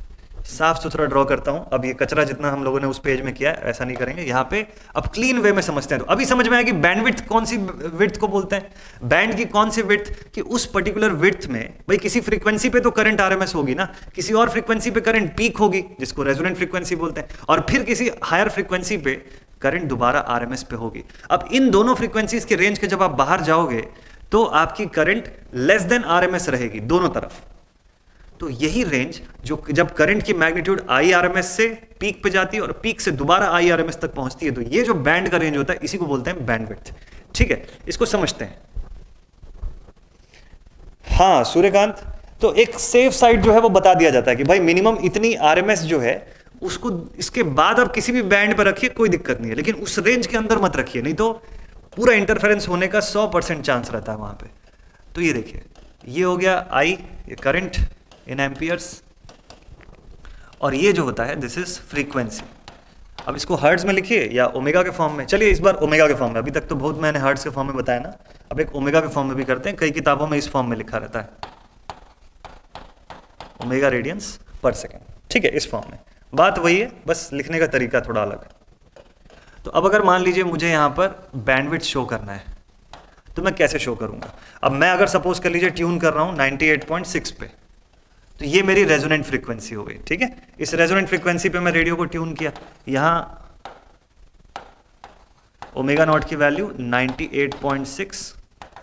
साफ़ सुथरा ड्रॉ करता हूँ। अब ये कचरा जितना हम लोगों ने उस पेज में किया, ऐसा नहीं करेंगे। यहाँ पे अब क्लीन वे में समझते हैं तो। अभी समझ में आया कि बैंड विथ कौन सी विथ को बोलते हैं? बैंड की कौन सी विथ कि उस पर्टिकुलर विथ में, भाई किसी फ्रीक्वेंसी पे तो करंट आरएमएस होगी ना? किसी और फ्रीक्वेंसी पे करंट पीक होगी, जिसको रेजोनेंट फ्रीक्वेंसी बोलते हैं। और फिर किसी हायर फ्रीक्वेंसी पे करंट दोबारा आरएमएस पे होगी। अब इन दोनों फ्रीक्वेंसीज के रेंज के जब आप बाहर जाओगे तो आपकी करंट लेस देन आरएमएस रहेगी, दोनों तरफ़। तो यही रेंज जो जब करंट की मैग्नीट्यूड आई से पीक पे जाती है और पीक से दोबारा आई तक पहुँचती है तो ये जो बैंड का रेंज होता है, इसी को बोलते हैं बैंडविड्थ ठीक है? इसको समझते हैं। हाँ सूर्यकांत तो एक सेफ़ साइड जो है वो बता दिया जाता है कि भाई मिनिमम इतनी आरएमएस जो है, उसको इसके बाद आप किसी भी बैंड पर रखिए, कोई दिक्कत नहीं है। लेकिन उस रेंज के अंदर मत रखिए, नहीं तो पूरा इंटरफेरेंस होने का 100 परसेंट चांस रहता है वहाँ पे। तो ये देखिए, ये हो गया आई ये करंट इन एम्पियर्स और ये जो होता है दिस इज़ फ्रीक्वेंसी अब इसको हर्ट्स में लिखिए या ओमेगा के फॉर्म में। चलिए इस बार ओमेगा के फॉर्म में। अभी तक तो बहुत मैंने हर्ट्स के फॉर्म में बताया ना। अब एक ओमेगा के फॉर्म में भी करते हैं। कई किताबों में इस फॉर्म में लिखा रहता है। ओमेगा रेडियंस पर सेकेंड ठीक है, इस फॉर्म में। बात वही है, बस लिखने का तरीका थोड़ा अलग। तो अब अगर मान लीजिए मुझे यहाँ पर बैंडविथ शो करना है तो मैं कैसे शो करूँगा? अब मैं अगर सपोज़ कर लीजिए ट्यून कर रहा हूँ 98.6 पे। तो ये मेरी रेजोनेंट फ्रीक्वेंसी हो गई, ठीक है? इस रेजोनेंट फ्रीक्वेंसी पे मैं रेडियो को ट्यून किया। यहाँ ओमेगा नॉट की वैल्यू 98.6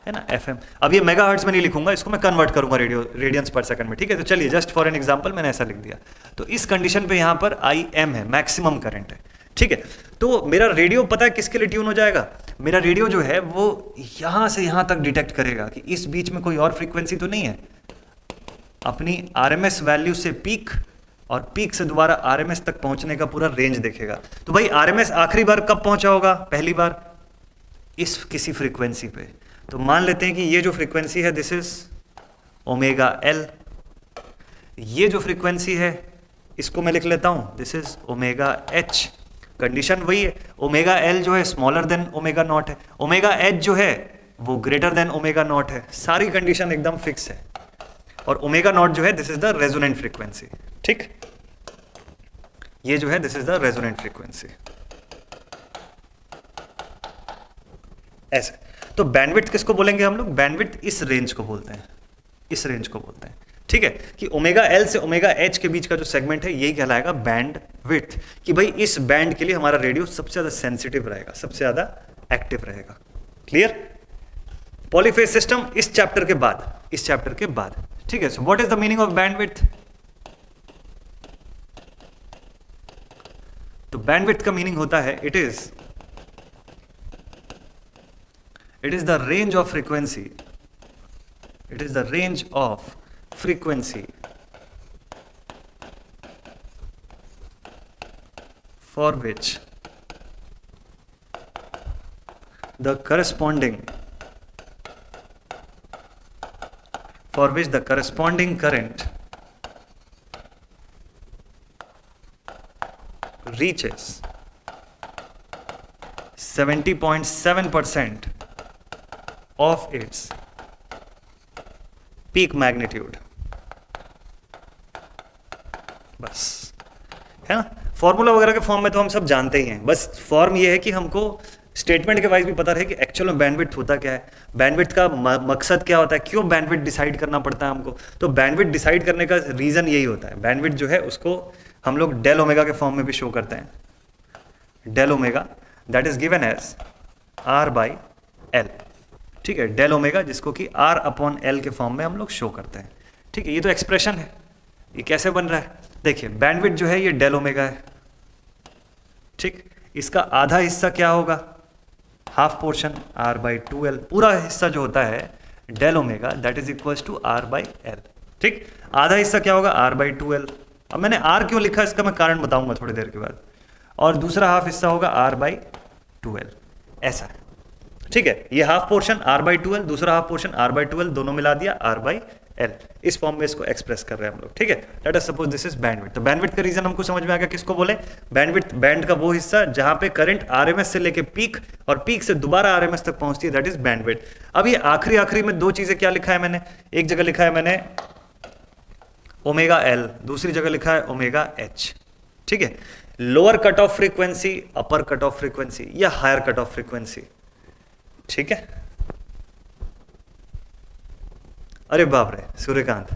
है ना एफएम अब ये मेगा हर्ट्स में नहीं लिखूँगा, इसको मैं कन्वर्ट करूँगा रेडियो रेडियंस पर सेकंड में, ठीक है? तो चलिए जस्ट फॉर एन एग्ज़ाम्पल मैंने ऐसा लिख दिया। तो इस कंडीशन पे यहाँ पर आई एम है मैक्सिमम करंट है, ठीक है? तो मेरा रेडियो पता है किसके लिए ट्यून हो जाएगा? मेरा रेडियो जो है वो यहाँ से यहाँ तक डिटेक्ट करेगा कि इस बीच में कोई और फ्रीक्वेंसी तो नहीं है। अपनी आरएमएस वैल्यू से पीक और पीक से दोबारा आरएमएस तक पहुँचने का पूरा रेंज देखेगा। तो भाई, आरएमएस आखिरी बार कब पहुँचा होगा? पहली बार? इस किसी फ्रीक्वेंसी पे। तो मान लेते हैं कि ये जो फ्रीक्वेंसी है दिस इज़ ओमेगा एल ये जो फ्रीक्वेंसी है, इसको मैं लिख लेता हूँ। This is omega H condition वही है। ओमेगा एल जो है स्मॉलर देन ओमेगा नॉट है। ओमेगा एच जो है, वो ग्रेटर देन ओमेगा नॉट है। सारी कंडीशन एकदम फिक्स है। और ओमेगा नॉट जो है this is the resonant frequency ठीक। ये जो है this is the resonant frequency ऐसे। तो बैंडविथ किसको बोलेंगे हम लोग? बैंडविड्थ इस रेंज को बोलते हैं। इस रेंज को बोलते हैं। ठीक है? कि ओमेगा एल से ओमेगा एच के बीच का जो सेगमेंट है यही कहलाएगा बैंड विथ कि भाई इस बैंड के लिए हमारा रेडियो सबसे ज़्यादा सेंसिटिव रहेगा सबसे ज़्यादा एक्टिव रहेगा। क्लियर पॉलीफेज सिस्टम इस चैप्टर के बाद इस चैप्टर के बाद। ठीक है so what is the meaning of bandwidth तो बैंडविथ का मीनिंग होता है it is it is the range of frequency it is the range of frequency for which the corresponding for which the corresponding current reaches 70.7 percent of its peak magnitude बस है ना formula वगैरह के form में तो हम सब जानते ही हैं बस फॉर्म ये है कि हमको स्टेटमेंट के वाइज भी पता रहे कि एक्चुअल में बैंडविड्थ होता क्या है? बैंडविड्थ का मकसद क्या होता है? क्यों बैंडविड्थ डिसाइड करना पड़ता है हमको? तो बैंडविड्थ डिसाइड करने का रीज़न यही होता है। बैंडविड्थ जो है, उसको हम लोग डेल ओमेगा के फॉर्म में भी शो करते हैं। Del omega that is given as R by L ठीक है? डेल ओमेगा जिसको कि आर अपॉन एल के फॉर्म में हम लोग शो करते हैं। ठीक है? ये तो एक्सप्रेशन है। ये कैसे बन रहा है? देखिए बैंडविड जो है, ये डेल ओमेगा है। ठीक? इसका आधा हिस्सा क्या होगा? Half portion R by two L, पूरा हिस्सा जो होता है, del omega that is equal to R by L. ठीक? आधा हिस्सा क्या होगा? R by two L. अब मैंने आर क्यों लिखा, इसका मैं कारण बताऊँगा थोड़ी देर के बाद। और दूसरा हाफ़ हिस्सा होगा आर बाई टू एल। ऐसा। ठीक है? ये half portion R by twelve दूसरा half portion R by twelve दोनों मिला दिया आर बाई एल इस फॉर्म में इसको एक्सप्रेस कर रहे हैं हम लोग, ठीक है? Let us suppose this is bandwidth तो बैंडविड्थ का रीजन हमको समझ में आ गया? किसको बोले? बैंडविड्थ बैंड का वो हिस्सा जहाँ पे करंट आरएमएस से लेके पीक और पीक से दोबारा आरएमएस तक पहुँचती है दैट इज़ बैंडविड्थ अब ये आखिरी आखिरी में दो चीज़ें क्या लिखा है मैंने? एक जगह लिखा है मैंने ओमेगा एल दूसरी जगह लिखा है ओमेगा एच ठीक है? Lower cut off frequency upper cut off frequency या हायर कट ऑफ़ फ्रीक्वेंसी ठीक है? अरे बाप रे, सूर्यकांत।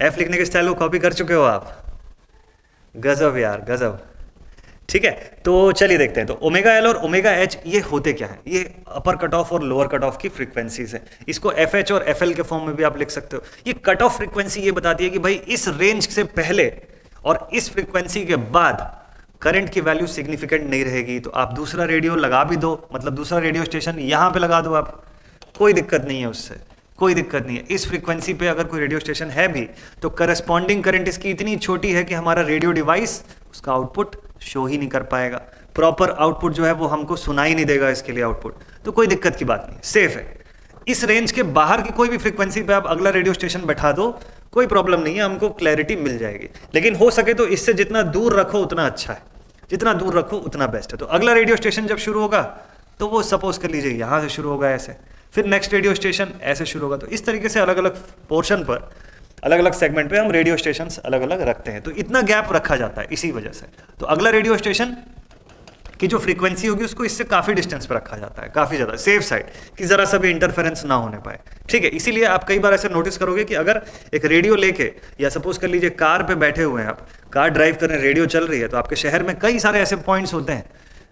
एफ़ लिखने के स्टाइल को कॉपी कर चुके हो आप। गजब यार, गजब। ठीक है तो चलिए देखते हैं। तो ओमेगा एल और ओमेगा एच ये होते क्या है? ये अपर कट ऑफ़ और लोअर कट ऑफ़ की फ्रीक्वेंसीज है। इसको एफ़ एच और एफ़ एल के फॉर्म में भी आप लिख सकते हो। ये कट ऑफ़ फ्रीक्वेंसी ये बताती है कि भाई, इस रेंज से पहले और इस फ्रीक्वेंसी के बाद करंट की वैल्यू सिग्निफिकेंट नहीं रहेगी। तो आप दूसरा रेडियो लगा भी दो मतलब दूसरा रेडियो स्टेशन यहाँ पे लगा दो आप। कोई दिक्कत नहीं है उससे। कोई दिक्कत नहीं है। इस फ्रीक्वेंसी पे अगर कोई रेडियो स्टेशन है भी तो करस्पॉन्डिंग करंट इसकी इतनी छोटी है कि हमारा रेडियो डिवाइस उसका आउटपुट शो ही नहीं कर पाएगा। प्रॉपर आउटपुट जो है वो हमको सुनाई नहीं देगा इसके लिए आउटपुट तो कोई दिक्कत की बात नहीं सेफ़ है। इस रेंज के बाहर की कोई भी फ्रीक्वेंसी पे आप अगला रेडियो स्टेशन बैठा दो, कोई प्रॉब्लम नहीं है, हमको क्लैरिटी मिल जाएगी। लेकिन हो सके तो इससे जितना दूर रखो, उतना अच्छा है। जितना दूर रखो, उतना बेस्ट है। तो अगला रेडियो स्टेशन जब शुरू होगा तो वो सपोज़ कर लीजिए, यहाँ से शुरू होगा ऐसे। फिर नेक्स्ट रेडियो स्टेशन ऐसे शुरू होगा। तो इस तरीके से अलग अलग पोर्शन पर अलग अलग सेगमेंट पे हम रेडियो स्टेशन अलग अलग रखते हैं। तो इतना गैप रखा जाता है इसी वजह से। तो अगला रेडियो स्टेशन की जो फ्रीक्वेंसी होगी, उसको इससे काफ़ी डिस्टेंस पर रखा जाता है, काफ़ी ज़्यादा। सेफ़ साइड कि ज़रा सा भी इंटरफेरेंस ना होने पाए। ठीक है, इसीलिए आप कई बार ऐसे नोटिस करोगे कि अगर एक रेडियो लेके, या सपोज़ कर लीजिए कार पे बैठे हुए हैं आप, कार ड्राइव कर रहे हैं रेडियो चल रही है तो आपके शहर में कई सारे ऐसे पॉइंट्स होते हैं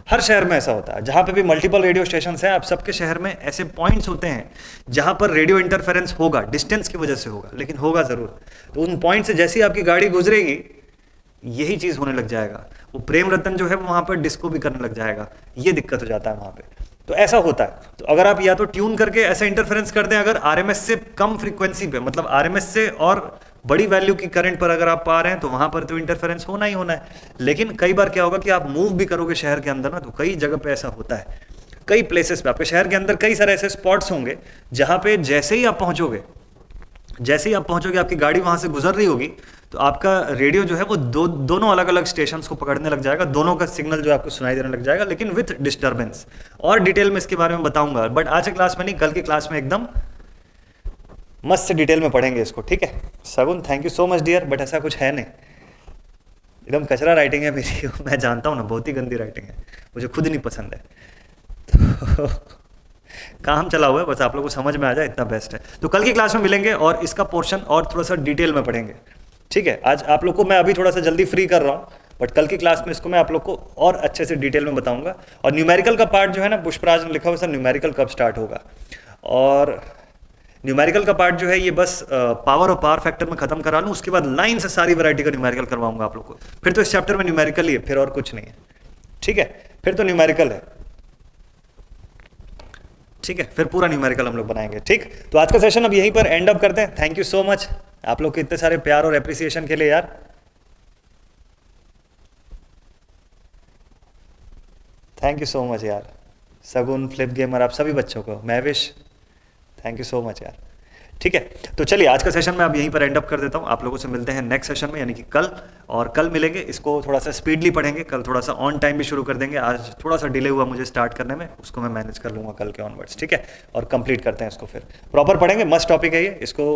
हर शहर में ऐसा होता है। जहाँ पे भी मल्टीपल रेडियो स्टेशन हैं, आप सबके शहर में ऐसे पॉइंट्स होते हैं, जहाँ पर रेडियो इंटरफेरेंस होगा डिस्टेंस की वजह से होगा, लेकिन होगा ज़रूर। तो उन पॉइंट से जैसी आपकी गाड़ी गुजरेगी, यही चीज़ होने लग जाएगा। वो प्रेम रतन जो है, वो वहाँ पर डिस्को भी करने लग जाएगा। ये दिक्कत हो जाता है वहाँ पर तो ऐसा होता है। तो अगर आप या तो ट्यून करके ऐसा इंटरफेरेंस कर दें, अगर आरएमएस से कम फ्रीक्वेंसी पे मतलब आरएमएस से और बड़ी वैल्यू की करंट पर अगर आप पा रहे हैं तो वहाँ पर तो इंटरफेरेंस होना ही होना है। लेकिन कई बार क्या होगा कि आप मूव भी करोगे शहर के अंदर ना तो कई जगह पे ऐसा होता है। कई प्लेसेस पे आपके शहर के अंदर कई सारे ऐसे स्पॉट्स होंगे, जहाँ पे जैसे ही आप पहुंचोगे, जैसे ही आप पहुंचोगे, आपकी गाड़ी वहाँ से गुजर रही होगी तो आपका रेडियो जो है वो दो, दोनों अलग अलग स्टेशन को पकड़ने लग जाएगा। दोनों का सिग्नल जो आपको सुनाई देने लग जाएगा, लेकिन विथ डिस्टर्बेंस और डिटेल में इसके बारे में बताऊँगा बट आज के क्लास में नहीं, कल की क्लास में एकदम मस्त से डिटेल में पढ़ेंगे इसको, ठीक है? Sagun thank you so much dear but ऐसा कुछ है नहीं। एकदम कचरा राइटिंग है मेरी, मैं जानता हूँ ना, बहुत ही गंदी राइटिंग है। मुझे खुद नहीं पसंद है। तो काम चला हुआ है, बस आप लोगों को समझ में आ जाए, इतना बेस्ट है। तो कल की क्लास में मिलेंगे और इसका पोर्शन और थोड़ा सा डिटेल में पढ़ेंगे। ठीक है? आज आप लोग को मैं अभी थोड़ा सा जल्दी फ्री कर रहा हूँ बट कल की क्लास में इसको मैं आप लोग को और अच्छे से डिटेल में बताऊँगा। और न्यूमेरिकल का पार्ट जो है ना, पुष्पराज ने लिखा हुआ सर न्यूमेरिकल कब स्टार्ट होगा? और न्यूमेरिकल का पार्ट जो है, ये बस पावर और पावर फैक्टर में खत्म करा लूँ, उसके बाद लाइन से सारी वैरायटी का न्यूमेरिकल करवाऊँगा आप लोग को। फिर तो इस चैप्टर में न्यूमेरिकल ही है, फिर और कुछ नहीं है। ठीक है? फिर तो न्यूमेरिकल है। ठीक है? फिर पूरा न्यूमेरिकल हम लोग बनाएँगे, ठीक? तो आज का सेशन अब यहीं पर एंड अप करते हैं। थैंक यू सो मच आप लोग के इतने सारे प्यार और एप्रिसिएशन के लिए, यार। थैंक यू सो मच यार। सगुन फ्लिप गेमर आप सभी बच्चों को। मैं थैंक यू सो मच यार। ठीक है तो चलिए, आज का सेशन मैं अब यहीं पर एंड अप कर देता हूँ। आप लोगों से मिलते हैं नेक्स्ट सेशन में, यानी कि कल, और कल मिलेंगे। इसको थोड़ा सा स्पीडली पढ़ेंगे। कल थोड़ा सा ऑन टाइम भी शुरू कर देंगे। आज थोड़ा सा डिले हुआ मुझे स्टार्ट करने में, उसको मैं मैनेज कर लूँगा कल के ऑनवर्ड्स ठीक है, और कंप्लीट करते हैं इसको फिर। प्रॉपर पढ़ेंगे मस्ट टॉपिक है ये। इसको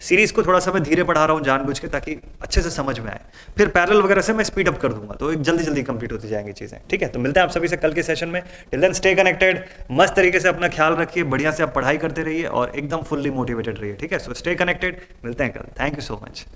सीरीज़ को थोड़ा सा मैं धीरे पढ़ा रहा हूँ जानबूझ के ताकि अच्छे से समझ में आए। फिर पैरल वगैरह से मैं स्पीड अप कर दूँगा तो एक जल्दी जल्दी कंप्लीट होती जाएँगी चीज़ें। ठीक है? तो मिलते हैं आप सभी से कल के सेशन में। टिल देन स्टे कनेक्टेड मस्त तरीके से अपना ख्याल रखिए, बढ़िया से आप पढ़ाई करते रहिए और एकदम फुल्ली मोटिवेटेड रहिए। ठीक है? सो स्टे कनेक्टेड मिलते हैं कल। Thank you so much